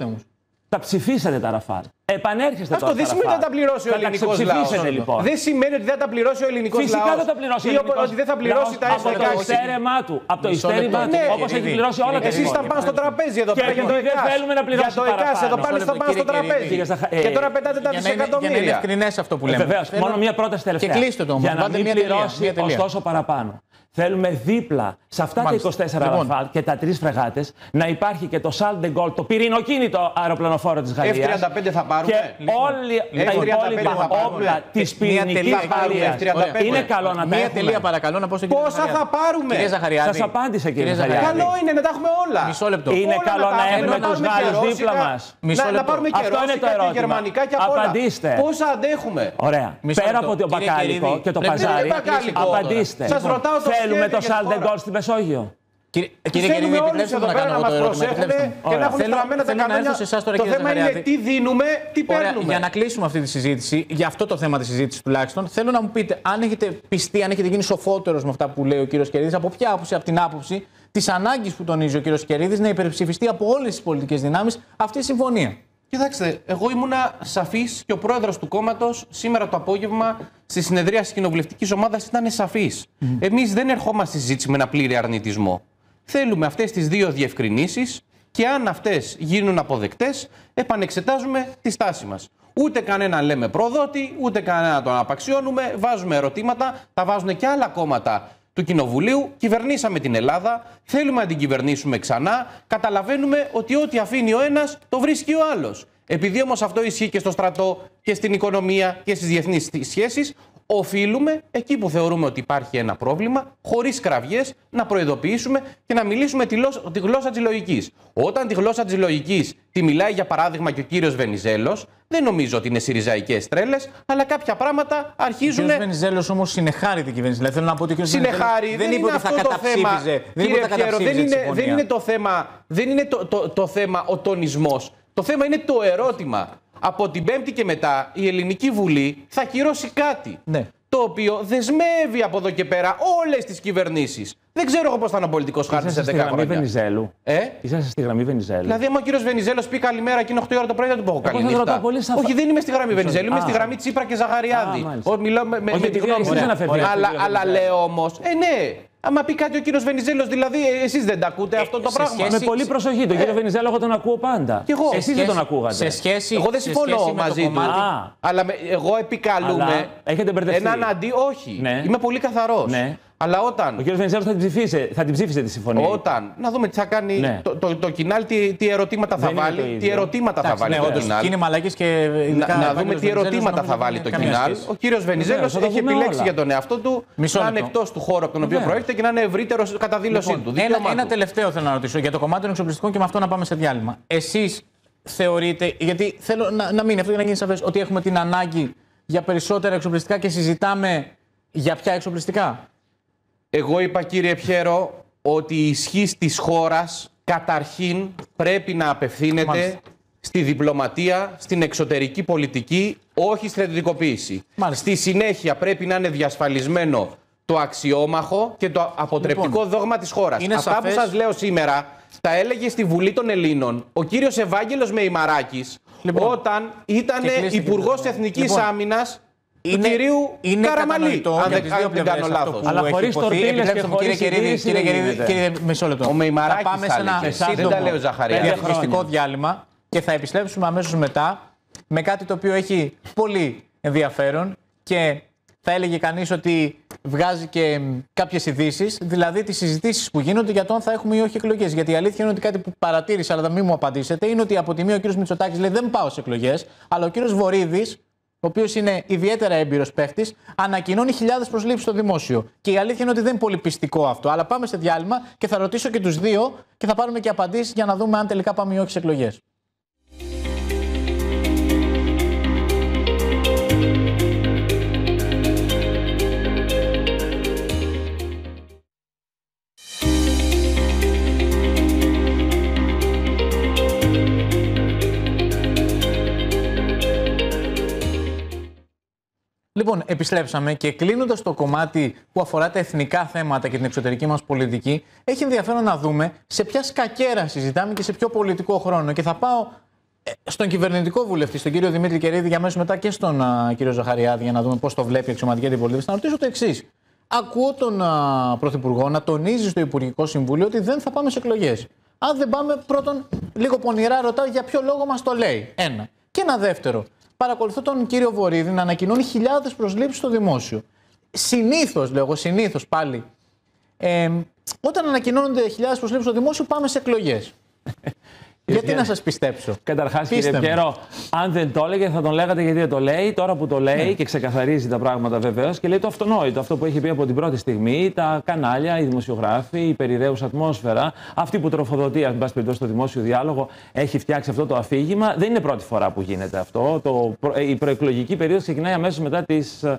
τα ψηφίσατε τα ραφάλ. Επανέρχεστε Αυτό δεν σημαίνει ότι δεν τα πληρώσει ο ελληνικός λαός. Λοιπόν. Δεν σημαίνει ότι δεν τα πληρώσει ο ελληνικός λαός. Φυσικά δεν τα πληρώσει ο ελληνικός ότι δεν θα πληρώσει τα S16. Από το ιστέρεμά του. Από το ιστέρεμά του. Όπως έχει πληρώσει όλα τα Εσείς θα πάνε στο τραπέζι εδώ πέρα. Και δεν θέλουμε να πληρώσει Για το ΕΚΑΣ εδώ πάλι θα πάνε στο τραπέζι. Και τώρα πετάτε τα δισεκατομμύρια. Για να είναι ευκρινές αυτό που λέμε. Βεβαίως. Μόνο μία πρόταση τελευταία. Και κλείστε το όμω. Για να μην πληρώσει ωστόσο παραπάνω. Θέλουμε δίπλα σε αυτά τα 24 λοιπόν. ραφάλ και τα τρεις φρεγάτες να υπάρχει και το Σαλ Ντεγκόλ, το πυρηνοκίνητο αεροπλανοφόρο της Γαλλίας. F35 θα πάρουμε. Και λοιπόν, όλοι τα υπόλοιπα όπλα της πυρηνικής Γαλλίας. Είναι καλό να τα Μία τελεία παρακαλώ να πω στον κύριο Πόσα θα πάρουμε; Σας απάντησε κύριε Ζαχαριάδη. Καλό είναι να τα έχουμε όλα. Μισό λεπτό. Είναι καλό να έχουμε τους Γάλλους δίπλα μας. Να πάρουμε και ρώσικα και γερμανικά και από όλα. Πόσα αντέχουμε; Ωραία. Πέρα από το μπακάλικο και το παζάρι, απαντήστε. Σας ρωτάω το Θέλουμε το Σάλντεγκολ στην Μεσόγειο. Κύριε Κερίδη, επιτρέψτε μου να κάνω το ερώτημα. Και να έχουν στραμμένα τα κανάλια. Το θέμα είναι τι δίνουμε, τι παίρνουμε. Για να κλείσουμε αυτή τη συζήτηση, για αυτό το θέμα της συζήτησης τουλάχιστον, θέλω να μου πείτε αν έχετε πιστεί, αν έχετε γίνει σοφότερος με αυτά που λέει ο κύριος Κερίδης, από ποια άποψη, από την άποψη της ανάγκης που τονίζει ο κύριος Κερίδης να υπερψηφιστεί από όλες τις πολιτικές δυνάμεις αυτή η συμφωνία; Κοιτάξτε, εγώ ήμουνα σαφής και ο πρόεδρος του κόμματος σήμερα το απόγευμα στη συνεδρία της κοινοβουλευτικής ομάδας ήταν σαφής. Mm. Εμείς δεν ερχόμαστε στη συζήτηση με ένα πλήρη αρνητισμό. Θέλουμε αυτές τις δύο διευκρινήσεις και αν αυτές γίνουν αποδεκτές, επανεξετάζουμε τη στάση μας. Ούτε κανένα λέμε προδότη, ούτε κανένα τον απαξιώνουμε. Βάζουμε ερωτήματα, τα βάζουν και άλλα κόμματα του Κοινοβουλίου. Κυβερνήσαμε την Ελλάδα. Θέλουμε να την κυβερνήσουμε ξανά. Καταλαβαίνουμε ότι ό,τι αφήνει ο ένας, το βρίσκει ο άλλος. Επειδή όμως αυτό ισχύει και στο στρατό και στην οικονομία και στις διεθνείς σχέσεις, οφείλουμε εκεί που θεωρούμε ότι υπάρχει ένα πρόβλημα, χωρίς κραυγές, να προειδοποιήσουμε και να μιλήσουμε τη, γλώσσα, τη γλώσσα της λογικής. Όταν τη γλώσσα της λογικής τη μιλάει για παράδειγμα και ο κύριος Βενιζέλος, δεν νομίζω ότι είναι σιριζαϊκές τρέλες, αλλά κάποια πράγματα αρχίζουν. Ο κύριος Βενιζέλος όμως συνεχάρει την κυβέρνηση. Δηλαδή, θέλω να πω ότι ο κύριος Συνεχάρει, δεν, είναι αυτό το θέμα. Δεν, κύριε Πιέρο, δεν, είναι, δεν είναι το θέμα, δεν είναι το, το, το θέμα ο τονισμός. Το θέμα είναι το ερώτημα από την Πέμπτη και μετά η Ελληνική Βουλή θα κυρώσει κάτι. Ναι. Το οποίο δεσμεύει από εδώ και πέρα όλες τις κυβερνήσεις. Δεν ξέρω εγώ πώς θα είναι ο πολιτικός χάρτης σε 10 χρόνια. Βενιζέλου. Ε; Είσαστε στη γραμμή Βενιζέλου. Δηλαδή, αν ο κύριος Βενιζέλος πει καλημέρα και είναι 8 ώρα το πρωί, δεν του πω καλή νύχτα. Όχι, δεν είμαι στη γραμμή Βενιζέλου, είμαι στη γραμμή Τσίπρα και Ζαχαριάδη. Μιλάω με, με, τη γνώμη μου. Αλλά, αλλά λέω όμως, ε, ναι, Άμα πει κάτι ο κύριος Βενιζέλος, δηλαδή εσείς δεν τα ακούτε ε, αυτό το πράγμα. Σχέση... Με πολύ προσοχή. Τον κύριο Βενιζέλο, εγώ τον ακούω πάντα. Και εγώ. Εσείς δεν τον ακούγατε. Σε σχέση, εγώ δεν συμφωνώ μαζί του. Αλλά εγώ επικαλούμε. Αλλά έχετε μπερδευτεί. Έναν αντί, όχι. Ναι. Είμαι πολύ καθαρός. Ναι. Αλλά όταν. Ο κ. Βενιζέλος θα, την ψηφίσει, θα την ψήφισε τη συμφωνία. Όταν. Να δούμε τι θα κάνει ναι. το, το, το κοινάλ, τι, τι ερωτήματα θα βάλει. Τι ερωτήματα θα βάλει το κοινάλ. Είναι μαλακή και. Να, να δούμε τι ερωτήματα θα βάλει το κοινάλ. Ο κ. Βενιζέλος έχει επιλέξει για τον εαυτό του να είναι εκτός του χώρου από τον οποίο προέρχεται και να είναι ευρύτερος κατά δήλωσή λοιπόν, του. Ένα τελευταίο θέλω να ρωτήσω για το κομμάτι των εξοπλιστικών και με αυτό να πάμε σε διάλειμμα. Εσείς θεωρείτε, γιατί θέλω να, να μείνει αυτό για να γίνει σαφές, ότι έχουμε την ανάγκη για περισσότερα εξοπλιστικά και συζητάμε για ποια εξοπλιστικά; Εγώ είπα κύριε Πιέρο ότι η ισχύ της χώρας καταρχήν πρέπει να απευθύνεται στη διπλωματία, στην εξωτερική πολιτική, όχι στρατιωτικοποίηση. Στη συνέχεια πρέπει να είναι διασφαλισμένο το αξιόμαχο και το αποτρεπτικό λοιπόν, δόγμα της χώρας. Αυτά σαφές... που σας λέω σήμερα τα έλεγε στη Βουλή των Ελλήνων ο κύριος Ευάγγελος Μεϊμαράκης λοιπόν, όταν ήταν υπουργός Εθνικής λοιπόν, Άμυνας του κυρίου είναι Καραμαλή. Αν δεν, δεν κάνω λάθος. Αλλά χωρίς τορτίλε και χωρίς κύριε, κύριε, κύριε, μισό λεπτό. Ο Μεϊμαράκης θα πάμε σε ένα σύντομο διαφημιστικό διάλειμμα και θα επιστρέψουμε αμέσως μετά με κάτι το οποίο έχει πολύ ενδιαφέρον και θα έλεγε κανείς ότι βγάζει και κάποιες ειδήσεις, δηλαδή τις συζητήσεις που γίνονται για το αν θα έχουμε ή όχι εκλογές. Γιατί η αλήθεια είναι ότι κάτι που παρατήρησα, αλλά μην μου απαντήσετε, είναι ότι από τη μία ο κ. Μητσοτάκης λέει δεν πάω σε εκλογές, αλλά ο κ. Βορύδης, ο οποίος είναι ιδιαίτερα έμπειρος παίχτης, ανακοινώνει χιλιάδες προσλήψεις στο δημόσιο. Και η αλήθεια είναι ότι δεν είναι πολύ πιστικό αυτό. Αλλά πάμε σε διάλειμμα και θα ρωτήσω και τους δύο και θα πάρουμε και απαντήσεις για να δούμε αν τελικά πάμε ή όχι σε εκλογές. Λοιπόν, επιστρέψαμε και κλείνοντας το κομμάτι που αφορά τα εθνικά θέματα και την εξωτερική μας πολιτική, έχει ενδιαφέρον να δούμε σε ποια σκακέρα συζητάμε και σε ποιο πολιτικό χρόνο. Και θα πάω ε, στον κυβερνητικό βουλευτή, στον κύριο Δημήτρη Κερίδη, για μέσα μετά και στον α, κύριο Ζαχαριάδη, για να δούμε πώς το βλέπει η αξιωματική αντιπολίτευση. Να ρωτήσω το εξής. Ακούω τον α, Πρωθυπουργό να τονίζει στο Υπουργικό Συμβούλιο ότι δεν θα πάμε σε εκλογές. Αν δεν πάμε, πρώτον, λίγο πονηρά ρωτάω για ποιο λόγο μας το λέει. Ένα. Και ένα δεύτερο παρακολουθώ τον κύριο Βορύδη να ανακοινώνει χιλιάδες προσλήψεις στο δημόσιο. Συνήθως, λέω εγώ, συνήθως πάλι, ε, όταν ανακοινώνονται χιλιάδες προσλήψεις στο δημόσιο, πάμε σε εκλογές. Γιατί να σας πιστέψω; Καταρχάς, κύριε Πιέρο, αν δεν το έλεγε, θα τον λέγατε γιατί δεν το λέει. Τώρα που το λέει ναι. και ξεκαθαρίζει τα πράγματα βεβαίως και λέει το αυτονόητο. Αυτό που έχει πει από την πρώτη στιγμή, τα κανάλια, οι δημοσιογράφοι, η περιραίουσα ατμόσφαιρα, αυτή που τροφοδοτεί, αν πάση περιπτώσει, το δημόσιο διάλογο, έχει φτιάξει αυτό το αφήγημα. Δεν είναι πρώτη φορά που γίνεται αυτό. Το, η προεκλογική περίοδος ξεκινάει αμέσως μετά τις ε,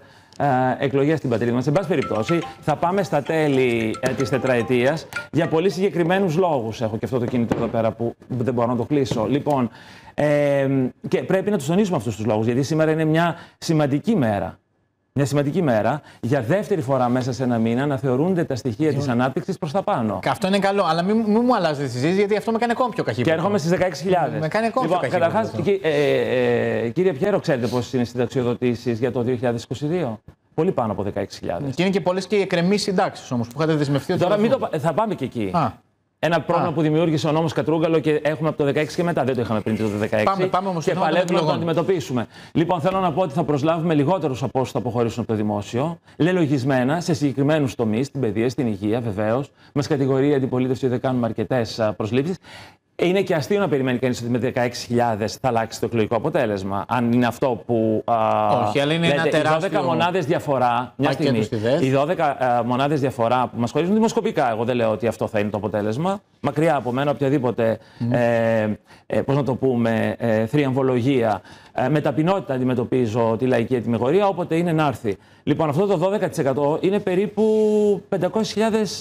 εκλογές στην πατρίδα μας. Σε πάση περιπτώσει, θα πάμε στα τέλη ε, της τετραετίας για πολύ συγκεκριμένους λόγους. Έχω και αυτό το κινητό εδώ πέρα που δεν μπορώ να το κλείσω. Λοιπόν, ε, και πρέπει να τους τονίσουμε αυτούς τους λόγους, γιατί σήμερα είναι μια σημαντική μέρα. Μια σημαντική μέρα για δεύτερη φορά μέσα σε ένα μήνα να θεωρούνται τα στοιχεία της ανάπτυξης προς τα πάνω. Και αυτό είναι καλό, αλλά μην, μην μου αλλάζει τη συζήτηση γιατί αυτό με κάνει ακόμη πιο καχύποπτο. Και έρχομαι στις 16.000. Με κάνει ακόμη λοιπόν, πιο καχύποπτο. Καταρχάς, ε, ε, κύριε Πιέρο, ξέρετε πόσε είναι οι συνταξιοδοτήσεις για το 2022. Πολύ πάνω από 16.000. Και είναι και πολλές και οι εκκρεμείς συντάξεις όμως που είχατε δεσμευτεί. Τώρα μην το, θα πάμε και εκεί. Α. Ένα πρόβλημα που δημιούργησε ο νόμος Κατρούγκαλο και έχουμε από το 16 και μετά. Δεν το είχαμε πριν το 16. Πάμε, πάμε όμως και παλεύουμε να το αντιμετωπίσουμε. Λοιπόν, θέλω να πω ότι θα προσλάβουμε λιγότερους από όσους θα αποχωρήσουν από το δημόσιο, λελογισμένα σε συγκεκριμένους τομείς, στην παιδεία, στην υγεία βεβαίως. Μας κατηγορεί η αντιπολίτευση ότι δεν κάνουμε αρκετές προσλήψεις. Είναι και αστείο να περιμένει κανείς ότι με 16.000 θα αλλάξει το εκλογικό αποτέλεσμα. Αν είναι αυτό που. Όχι, αλλά είναι λέτε, ένα τεράστιο. Οι 12 μονάδες διαφορά. Μια στιγμή. Οι 12 μονάδες διαφορά που μας χωρίζουν δημοσκοπικά. Εγώ δεν λέω ότι αυτό θα είναι το αποτέλεσμα. Μακριά από μένα οποιαδήποτε. Mm. Ε, ε, πώς να το πούμε. Ε, θριαμβολογία. Ε, με ταπεινότητα αντιμετωπίζω τη λαϊκή ετοιμιγορία, όποτε είναι να έρθει. Λοιπόν, αυτό το 12% είναι περίπου 500.000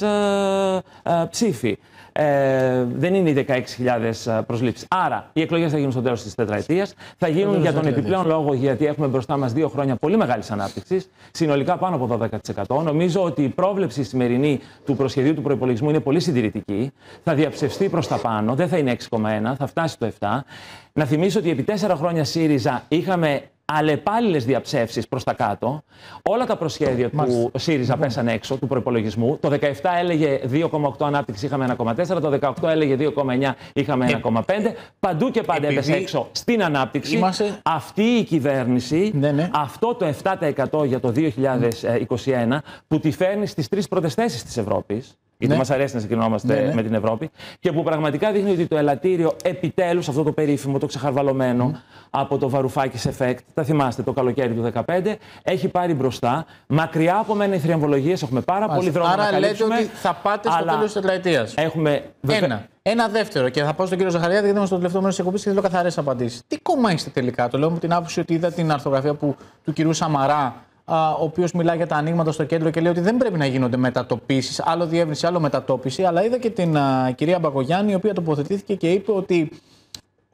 ε, ε, ψήφοι ε, δεν είναι οι 16.000 προσλήψεις. Άρα, οι εκλογές θα γίνουν στο τέλος της τετραετίας. Θα γίνουν για τον επιπλέον λόγο, γιατί έχουμε μπροστά μας δύο χρόνια πολύ μεγάλης ανάπτυξης, συνολικά πάνω από 12%. Νομίζω ότι η πρόβλεψη σημερινή του προσχεδίου του προπολογισμού είναι πολύ συντηρητική. Θα διαψευστεί προς τα πάνω, δεν θα είναι 6,1, θα φτάσει το 7. Να θυμίσω ότι επί τέσσερα χρόνια ΣΥΡΙΖΑ είχαμε αλλεπάλληλες διαψεύσεις προς τα κάτω. Όλα τα προσχέδια του ΣΥΡΙΖΑ λοιπόν. πέσαν έξω του προπολογισμού. Το 17 έλεγε 2,8 ανάπτυξη, είχαμε 1,4. Το 18 έλεγε 2,9, είχαμε 1,5. Παντού και πάντα έπεσε έξω στην ανάπτυξη. Είμαστε... Αυτή η κυβέρνηση, ναι, ναι. αυτό το 7% για το 2021, που τη φέρνει στις τρεις πρώτε θέσει της Ευρώπης γιατί ναι. μας αρέσει να συγκρινόμαστε ναι, ναι. με την Ευρώπη, και που πραγματικά δείχνει ότι το ελαττήριο επιτέλους, αυτό το περίφημο, το ξεχαρβαλωμένο από το Βαρουφάκης Effect, τα θυμάστε το καλοκαίρι του 2015, έχει πάρει μπροστά. Μακριά από μένα οι θριαμβολογίες, έχουμε πάρα Μάλιστα. πολύ δρόμο Άρα να λέτε ότι θα πάτε στο τέλος της τετραετίας. Έχουμε. Ένα. Ένα δεύτερο, και θα πάω στον κύριο Ζαχαριάδη, γιατί είμαστε στο τελευταίο μέρος της εκπομπής και θέλω καθαρές απαντήσεις. Τι κόμμα είστε τελικά, το λέω με την άποψη ότι είδα την αρθογραφία που, του κυρίου Σαμαρά ο οποίος μιλάει για τα ανοίγματα στο κέντρο και λέει ότι δεν πρέπει να γίνονται μετατοπίσεις, άλλο διεύρυνση, άλλο μετατόπιση. Αλλά είδα και την κυρία Μπακογιάννη, η οποία τοποθετήθηκε και είπε ότι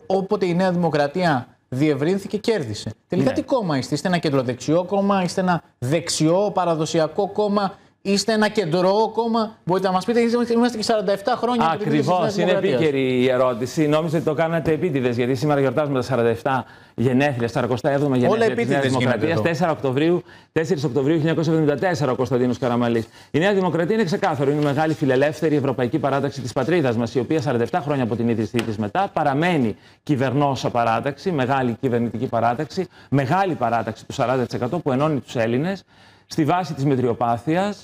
όποτε η Νέα Δημοκρατία διευρύνθηκε, κέρδισε. Τελικά ναι. τι κόμμα είστε, είστε ένα κεντροδεξιό κόμμα, είστε ένα δεξιό παραδοσιακό κόμμα Είστε ένα κεντρό κόμμα. Μπορείτε να μας πείτε, είμαστε και 47 χρόνια. Ακριβώς. Είναι επίκαιρη η ερώτηση. Νόμιζα ότι το κάνατε επίτηδες, γιατί σήμερα γιορτάζουμε τα 47 γενέθλια, 47 γενέθλια της Νέας Δημοκρατίας. 4 Οκτωβρίου, 4 Οκτωβρίου 1974 ο Κωνσταντίνος Καραμαλής. Η Νέα Δημοκρατία είναι ξεκάθαρο. Είναι μεγάλη φιλελεύθερη ευρωπαϊκή παράταξη της πατρίδας μας, η οποία 47 χρόνια από την ίδρυσή της μετά παραμένει κυβερνόσα παράταξη, μεγάλη κυβερνητική παράταξη, μεγάλη παράταξη του 40% που ενώνει τους Έλληνες στη βάση της μετριοπάθεια,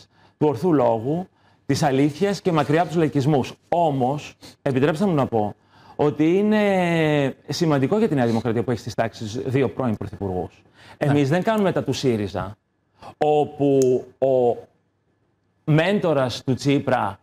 του ορθού λόγου, της αλήθειας και μακριά από τους λαϊκισμούς. Όμως, επιτρέψτε μου να πω ότι είναι σημαντικό για τη Νέα Δημοκρατία που έχει στις τάξεις δύο πρώην πρωθυπουργούς. Εμείς δεν κάνουμε τα του ΣΥΡΙΖΑ, όπου ο μέντορας του Τσίπρα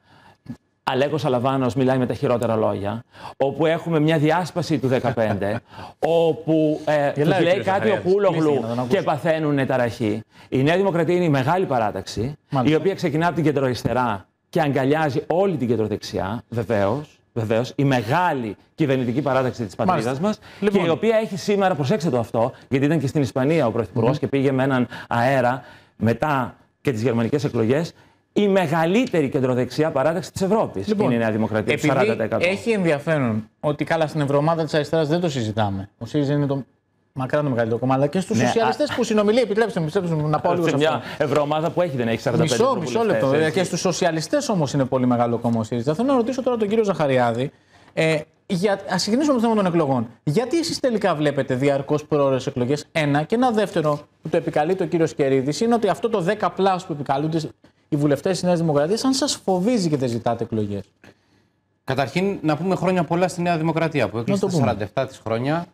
Αλέκος Αλαβάνος μιλάει με τα χειρότερα λόγια, όπου έχουμε μια διάσπαση του 15, [LAUGHS] όπου ε, λέει κάτι ο Κούλογλου και παθαίνουν ταραχή. Η Νέα Δημοκρατία είναι η μεγάλη παράταξη, η οποία ξεκινά από την κεντροαριστερά και αγκαλιάζει όλη την κεντροδεξιά, βεβαίως. Βεβαίως, η μεγάλη κυβερνητική παράταξη της πατρίδας μας λοιπόν. και η οποία έχει σήμερα, προσέξτε το αυτό, γιατί ήταν και στην Ισπανία ο Πρωθυπουργός και πήγε με έναν αέρα μετά και τις γερμανικές εκλογές η μεγαλύτερη κεντροδεξιά παράταξη της Ευρώπης. Λοιπόν, είναι η Νέα Δημοκρατία. Επειδή 40%. Έχει ενδιαφέρον ότι καλά στην Ευρωομάδα της αριστεράς δεν το συζητάμε. Ο ΣΥΡΙΖΑ είναι το μακράν το μεγαλύτερο κόμμα, αλλά και στους ναι, σοσιαλιστές που συνομιλεί. Επιτρέψτε μου να πω λίγο σε αυτό. Μια ευρωομάδα που έχει δεν έχει 45 Μισό, μισό λεπτό. Και στους σοσιαλιστές όμως είναι πολύ μεγάλο κόμμα ο ΣΥΡΙΖΑ. Θέλω να ρωτήσω τώρα τον κύριο Ζαχαριάδη. Ε, για, ας ξεκινήσουμε το θέμα των εκλογών. Γιατί εσείς τελικά βλέπετε διαρκώς πρόωρες εκλογές, ένα. Και ένα δεύτερο που το επικαλείται ο κύριος Κερίδης είναι ότι αυτό το 10 plus που επικαλούνται οι βουλευτές της Νέας Δημοκρατίας, αν σας φοβίζει και δεν ζητάτε εκλογές. Καταρχήν, να πούμε χρόνια πολλά στη Νέα Δημοκρατία που έκλεισε τα 47 της χρόνια.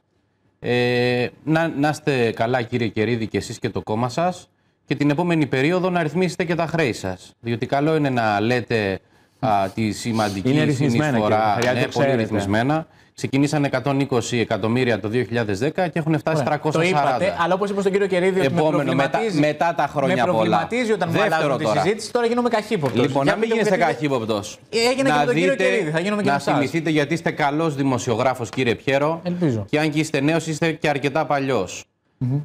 Ε, να, να είστε καλά, κύριε Κερίδη, και εσείς και το κόμμα σας. Και την επόμενη περίοδο να ρυθμίσετε και τα χρέη σας. Διότι καλό είναι να λέτε α, τη σημαντική συνεισφορά. Ναι, πολύ ρυθμισμένα. Ξεκινήσαν 120 εκατομμύρια το 2010 και έχουν φτάσει Ωραία. 340. Το είπατε, αλλά όπως είπε στον κύριο Κερίδη, Επόμενο, μετά, μετά τα χρόνια με προβληματίζει πολλά. όταν Δεύτερο τη συζήτηση, τώρα γίνομαι καχύποπτος. Λοιπόν, να μην γίνεστε καχύποπτος. Έγινε να και τον κύριο Κερίδη, θα γίνομαι και Να θυμηθείτε γιατί είστε καλός δημοσιογράφος, κύριε Πιέρο. Ελπίζω. Και αν και είστε νέος, είστε και αρκετά παλιός. Mm-hmm.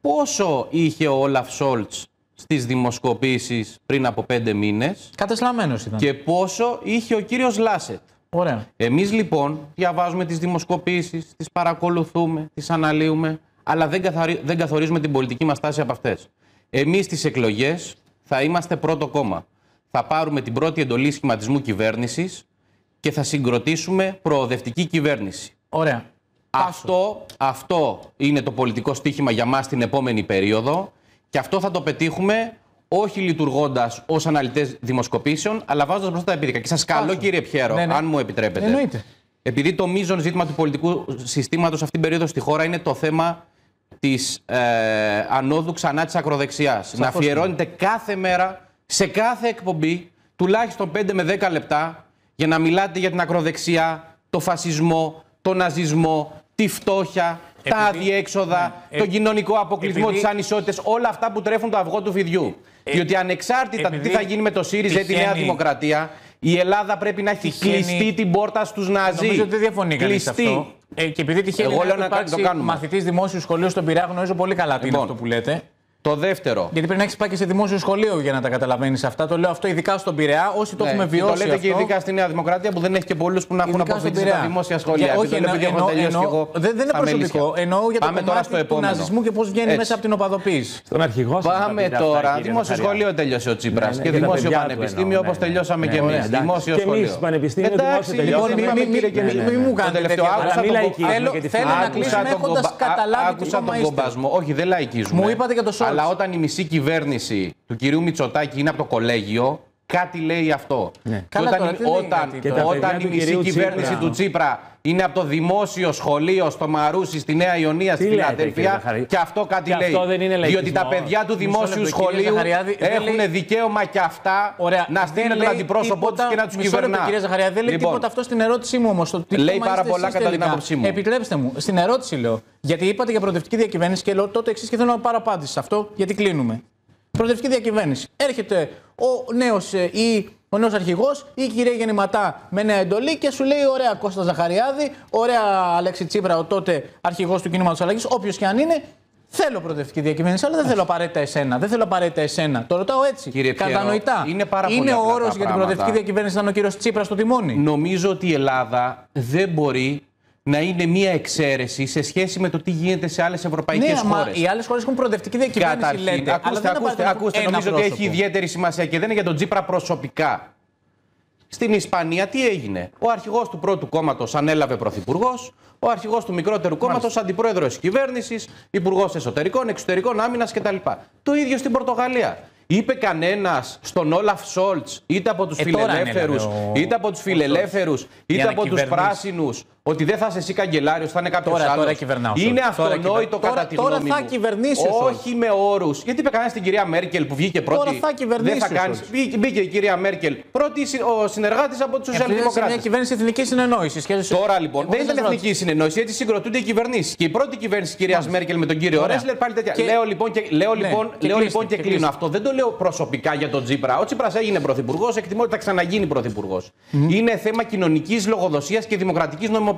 Πόσο είχε ο Όλαφ Σόλτς στις δημοσκοπήσεις πριν από πέντε μήνες; Κατεσλαμένο ήταν. Και πόσο είχε ο κύριος Λάσετ; Ωραία. Εμείς λοιπόν διαβάζουμε τις δημοσκοπήσεις, τις παρακολουθούμε, τις αναλύουμε, αλλά δεν, δεν καθορίζουμε την πολιτική μας τάση από αυτές. Εμείς στις εκλογές θα είμαστε πρώτο κόμμα. Θα πάρουμε την πρώτη εντολή σχηματισμού κυβέρνησης και θα συγκροτήσουμε προοδευτική κυβέρνηση. Ωραία. Αυτό, αυτό είναι το πολιτικό στίχημα για μας την επόμενη περίοδο και αυτό θα το πετύχουμε όχι λειτουργώντας ως αναλυτές δημοσκοπήσεων, αλλά βάζοντας μπροστά τα επίδικα. Και σας καλώ, κύριε Πιέρο, ναι, ναι. αν μου επιτρέπετε. Εννοείται. Επειδή το μείζον ζήτημα του πολιτικού συστήματος αυτήν την περίοδο στη χώρα είναι το θέμα της ε, ανόδου ξανά της ακροδεξιάς. Να αφιερώνεται κάθε μέρα, σε κάθε εκπομπή, τουλάχιστον 5 με 10 λεπτά για να μιλάτε για την ακροδεξιά, το φασισμό, τον ναζισμό, τη φτώχεια, τα αδιέξοδα, ναι, τον κοινωνικό αποκλεισμό, επειδή... τι ανισότητε, όλα αυτά που τρέφουν το αυγό του φιδιού. Ε, Διότι ανεξάρτητα τι θα γίνει με το ΣΥΡΙΖΑ ή τη Νέα Δημοκρατία, η Ελλάδα πρέπει να έχει τυχαίνει... κλειστεί την πόρτα στους Ναζί. Νομίζω ότι δεν διαφωνεί κανείς αυτό. Ε, και επειδή τυχαίνει Εγώ να, να το κάνουμε. μαθητής δημόσιου σχολείου στον Πειραιά, γνωρίζω πολύ καλά τι είναι λοιπόν, αυτό που λέτε. Το δεύτερο. Γιατί πρέπει να έχεις πάει και σε δημόσιο σχολείο για να τα καταλαβαίνεις αυτά. Το λέω αυτό ειδικά στον Πειραιά. Όσοι το ναι, έχουμε βιώσει. Το λέτε αυτό, και ειδικά στη Νέα Δημοκρατία που δεν έχει και πολλούς που να έχουν αποφύγει στα δημόσια σχολεία. όχι, εννοώ, εννοώ, εννοώ, δεν, δεν είναι προσωπικό. Εννοώ για το Πάμε κομμάτι τώρα του ναζισμού και πώς βγαίνει μέσα από την οπαδοποίηση. Στον αρχηγό Πάμε τώρα. Δημόσιο σχολείο τέλειωσε ο Τσίπρας ναι, και δημόσιο πανεπιστήμιο όπως τελειώσαμε και εμείς. Δημόσιο σχολείο. Εμεί πανεπιστήμιο δημόσιο λοιπόν, Μην μου κάνετε Θέλω να κλείσουμε έχοντας καταλάβει τι τον κομπασμό. Όχι, δεν λαϊκίζουμε. Μου είπατε για το Αλλά όταν η μισή κυβέρνηση του κυρίου Μητσοτάκη είναι από το κολέγιο, κάτι λέει αυτό. Ναι. Καλά, όταν, τώρα, όταν, όταν η μισή κυβέρνηση Τσίπρα. του Τσίπρα είναι από το δημόσιο σχολείο στο Μαρούσι, στη Νέα Ιωνία, στη Φιλαδέλφια, και αυτό κάτι και λέει. Αυτό δεν είναι Διότι τα παιδιά του δημόσιου σχολείου έχουν δικαίωμα και αυτά Ωραία. να στείλουν τον αντιπρόσωπό τους και να τους κυβερνά. Κύριε Ζαχαριά, δεν λέει λοιπόν, τίποτα αυτό στην ερώτησή μου όμως. Λέει πάρα πολλά κατά την άποψή μου. Επιτρέψτε μου, στην ερώτηση λέω. Γιατί είπατε για προοδευτική διακυβέρνηση και λέω τότε εξής και θέλω να πάρω απάντηση σε αυτό, γιατί κλείνουμε. Προοδευτική διακυβέρνηση. Έρχεται ο νέος ε, ή ο νέος αρχηγός ή η κυρία Γεννηματά με νέα εντολή και σου λέει: Ωραία, Κώστα Ζαχαριάδη, ωραία Αλέξη Τσίπρα, ο τότε αρχηγός του κινήματος αλλαγής, όποιος και αν είναι, Θέλω προοδευτική διακυβέρνηση, αλλά δεν θέλω απαραίτητα εσένα. Δεν θέλω απαραίτητα εσένα. Το ρωτάω έτσι. Κύριε Κατανοητά. είναι πάρα είναι ο όρος για την προοδευτική διακυβέρνηση να είναι ο κύριος Τσίπρας στο τιμόνι; Νομίζω ότι η Ελλάδα δεν μπορεί να είναι μία εξαίρεση σε σχέση με το τι γίνεται σε άλλες ευρωπαϊκές ναι, χώρες. Οι άλλες χώρες έχουν προοδευτική διακυβέρνηση. Καταρχήν, λέτε, ακούστε, ακούστε, ακούστε νομίζω ότι έχει ιδιαίτερη σημασία και δεν είναι για τον Τζίπρα προσωπικά. Στην Ισπανία τι έγινε; Ο αρχηγός του πρώτου κόμματος ανέλαβε πρωθυπουργός, ο αρχηγός του μικρότερου κόμματος αντιπρόεδρος της κυβέρνησης, υπουργός εσωτερικών, εξωτερικών, άμυνας κτλ. Το ίδιο στην Πορτογαλία. Είπε κανένας στον Όλαφ Σόλτς, είτε από τους ε, φιλελεύθερους, είτε από τους φιλελεύθερους, είτε από τους πράσινους, ότι δεν θα είσαι εσύ καγκελάριος, θα είναι κάποιος άλλο. Τώρα κυβερνάω. Είναι αυτονόητο τώρα, κατά τη γνώμη Τώρα θα κυβερνήσεις. Όχι με όρους. Γιατί είπε κανένας την κυρία Μέρκελ που βγήκε πρώτη. Τώρα θα κυβερνήσεις. Δεν θα κάνει. Μπήκε η κυρία Μέρκελ πρώτη ο συνεργάτης από τους Σοσιαλδημοκράτε. Είναι μια κυβέρνηση εθνικής συνεννόησης. Τώρα λοιπόν δεν ήταν εθνική συνεννόηση, έτσι συγκροτούνται οι κυβερνήσεις. Και η πρώτη κυβέρνηση της κυρίας Μέρκελ με τον κύριο Ρέσλερ πάλι τέτοια. Λέω λοιπόν και, λέω, ναι, λοιπόν, λέω, λοιπόν και κλείνω αυτό. Δεν το λέω προσωπικά για τον Τζίπρα. Ο Τζίπρα έγινε πρωθυπουργός, εκτιμώ ότι θα ξαναγίνει πρωθυπουργός. Είναι θέμα κοινωνικής λογοδοσίας και δημοκρατικής νομιμοποίηση.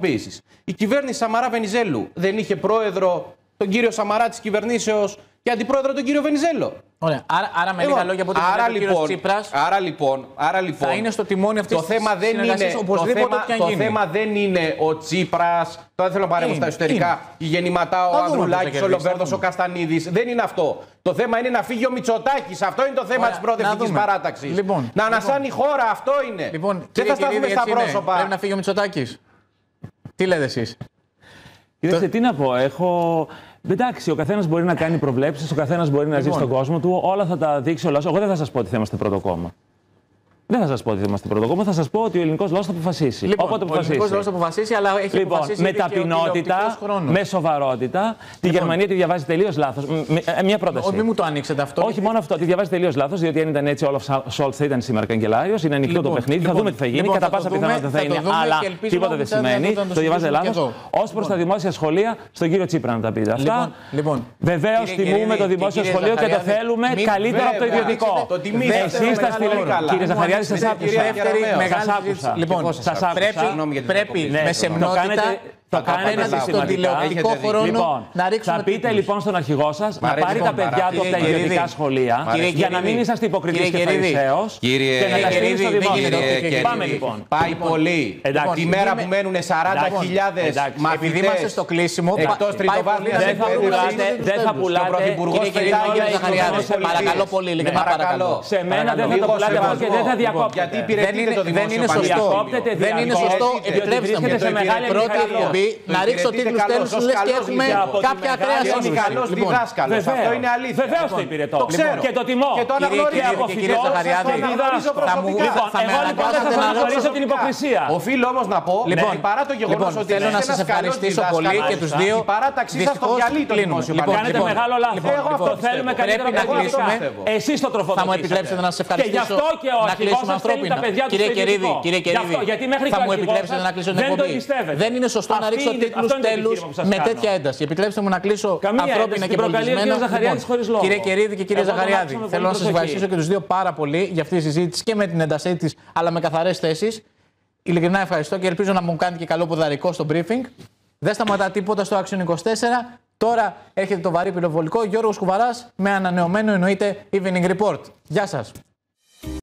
Η κυβέρνηση Σαμαρά Βενιζέλου δεν είχε πρόεδρο τον κύριο Σαμαρά της κυβερνήσεως και αντιπρόεδρο τον κύριο Βενιζέλο. Ωραία. Άρα, άρα με λίγα λόγια από ό,τι άρα, λοιπόν, Τσίπρας, άρα λοιπόν, άρα λοιπόν, θα είναι στο τιμόνι αυτής το θέμα δεν είναι, το θέμα, το θέμα δεν είναι ο Τσίπρας, τώρα δεν θέλω να παρέμβω στα εσωτερικά, είναι. η Γεννηματά, ο Ανδρουλάκης, ο Λοβέρδο, ο Καστανίδης. Δεν είναι αυτό. Το θέμα είναι να φύγει ο Μητσοτάκης. Αυτό είναι το θέμα της προοδευτική παράταξης. Λοιπόν, να ανασάνει η χώρα, αυτό είναι. Λοιπόν, δεν θα σταθούμε στα πρόσωπα. Πρέπει να φύγει ο Μητσοτάκης. Τι λέτε εσείς; Κοίταξε, τι να πω. Έχω. Εντάξει, ο καθένας μπορεί να κάνει προβλέψεις, ο καθένας μπορεί να λοιπόν. ζει στον κόσμο του. Όλα θα τα δείξει ο λαός. Εγώ δεν θα σας πω ότι θα είμαστε πρώτο κόμμα. Δεν θα σας πω ότι είμαστε πρωτοκόμμα, θα σας πω ότι ο ελληνικός λαός θα αποφασίσει. Λοιπόν, Όποτε αποφασίσει. Ο ελληνικός λαός θα αποφασίσει, αλλά έχει λοιπόν, αποφασίσει. Με ταπεινότητα, με σοβαρότητα. Λοιπόν. Τη Γερμανία τη διαβάζει τελείως λάθος. Ε, μια πρόταση. Όχι, μου το ανοίξετε αυτό. Όχι μόνο αυτό, τη διαβάζει τελείως λάθος, διότι αν ήταν έτσι, ο Σόλτς θα ήταν σήμερα καγκελάριος. Είναι ανοιχτό λοιπόν, το παιχνίδι, θα δούμε τι θα γίνει. Κατά πάσα πιθανότητα θα είναι, αλλά τίποτα δεν σημαίνει. Το διαβάζει λάθος. Ω προς τα δημόσια σχολεία, στον κύριο Τσίπρα να τα πείτε αυτά. Βεβαίως τιμούμε το δημόσιο σχολείο και το θέλουμε καλύτερο από το ιδιωτικό. Εσείς τα στείλετε. Κύριε Ζαχαριάδη, σα άκουσα δεύτερη μεγάλη συζήτηση. Λοιπόν, πρέπει, πρέπει με σεμνότητα το κάνετε στον τηλεοπτικό χρόνο λοιπόν, να ρίξουμε. Θα πείτε λοιπόν στον αρχηγό σας να πάρει τα παιδιά του από τα ιδιωτικά σχολεία για να μην είσαστε υποκριτής και φαρισαίος και να τα στείλει στο δημόσιο. Πάμε λοιπόν. Πάει πολύ. Τη μέρα που μένουν 40.000 μαθητές. Επειδή είμαστε στο κλείσιμο, εκτός τριτοβάθμιας δεν θα πουλάτε. Παρακαλώ πολύ, λίγο παρακαλώ. Σε μένα δεν θα το πουλάτε αυτό και δεν θα διακόπτετε. Γιατί υπηρετείτε το δημόσιο Δεν είναι σωστό. Επιτρέψτε μου. σε μεγάλη να ρίξω τίτλους τέλους λες και έχουμε κάποια ακραία σύγκριση. Είναι καλός λοιπόν, διδάσκαλος. Αυτό είναι αλήθεια. Βεβαίως το υπηρετώ. Το ξέρω. Και το τιμώ. Και το αναγνωρίζω. από φίλο θα μου Εγώ λοιπόν θα σα αναγνωρίσω την υποκρισία. Οφείλω όμως να πω λοιπόν, ότι παρά το γεγονός λοιπόν, ότι θέλω να σας ευχαριστήσω πολύ και τους δύο. Η παράταξή σας το διαλύει το δημόσιο Κάνετε μεγάλο λάθος. Εγώ αυτό θέλουμε καλύτερα να κλείσουμε. Εσείς το τροφοδοτήσετε. Θα μου επιτρέψετε να σας ευχαριστήσω. Και γι' αυτό και ο αρχηγό σας θέλει τα παιδιά του Κύριε Κερίδη, κύριε Κερίδη, θα μου επιτρέψετε να κλείσω την εκπομπή. Δεν είναι σωστό να ρίξω τίτλους τέλους με τέτοια ένταση. Επιτρέψτε μου να κλείσω ανθρώπινα και πολιτισμένα. Λοιπόν, κύριε Κερίδη και κύριε Ζαχαριάδη, θέλω να σας ευχαριστήσω και τους δύο πάρα πολύ για αυτή τη συζήτηση και με την έντασή της, αλλά με καθαρές θέσεις. Ειλικρινά ευχαριστώ και ελπίζω να μου κάνετε και καλό ποδαρικό στο briefing. Δεν σταματά τίποτα στο Action 24. Τώρα έρχεται το βαρύ πυροβολικό. Γιώργος Κουβαράς με ανανεωμένο εννοείται Evening Report. Γεια σας.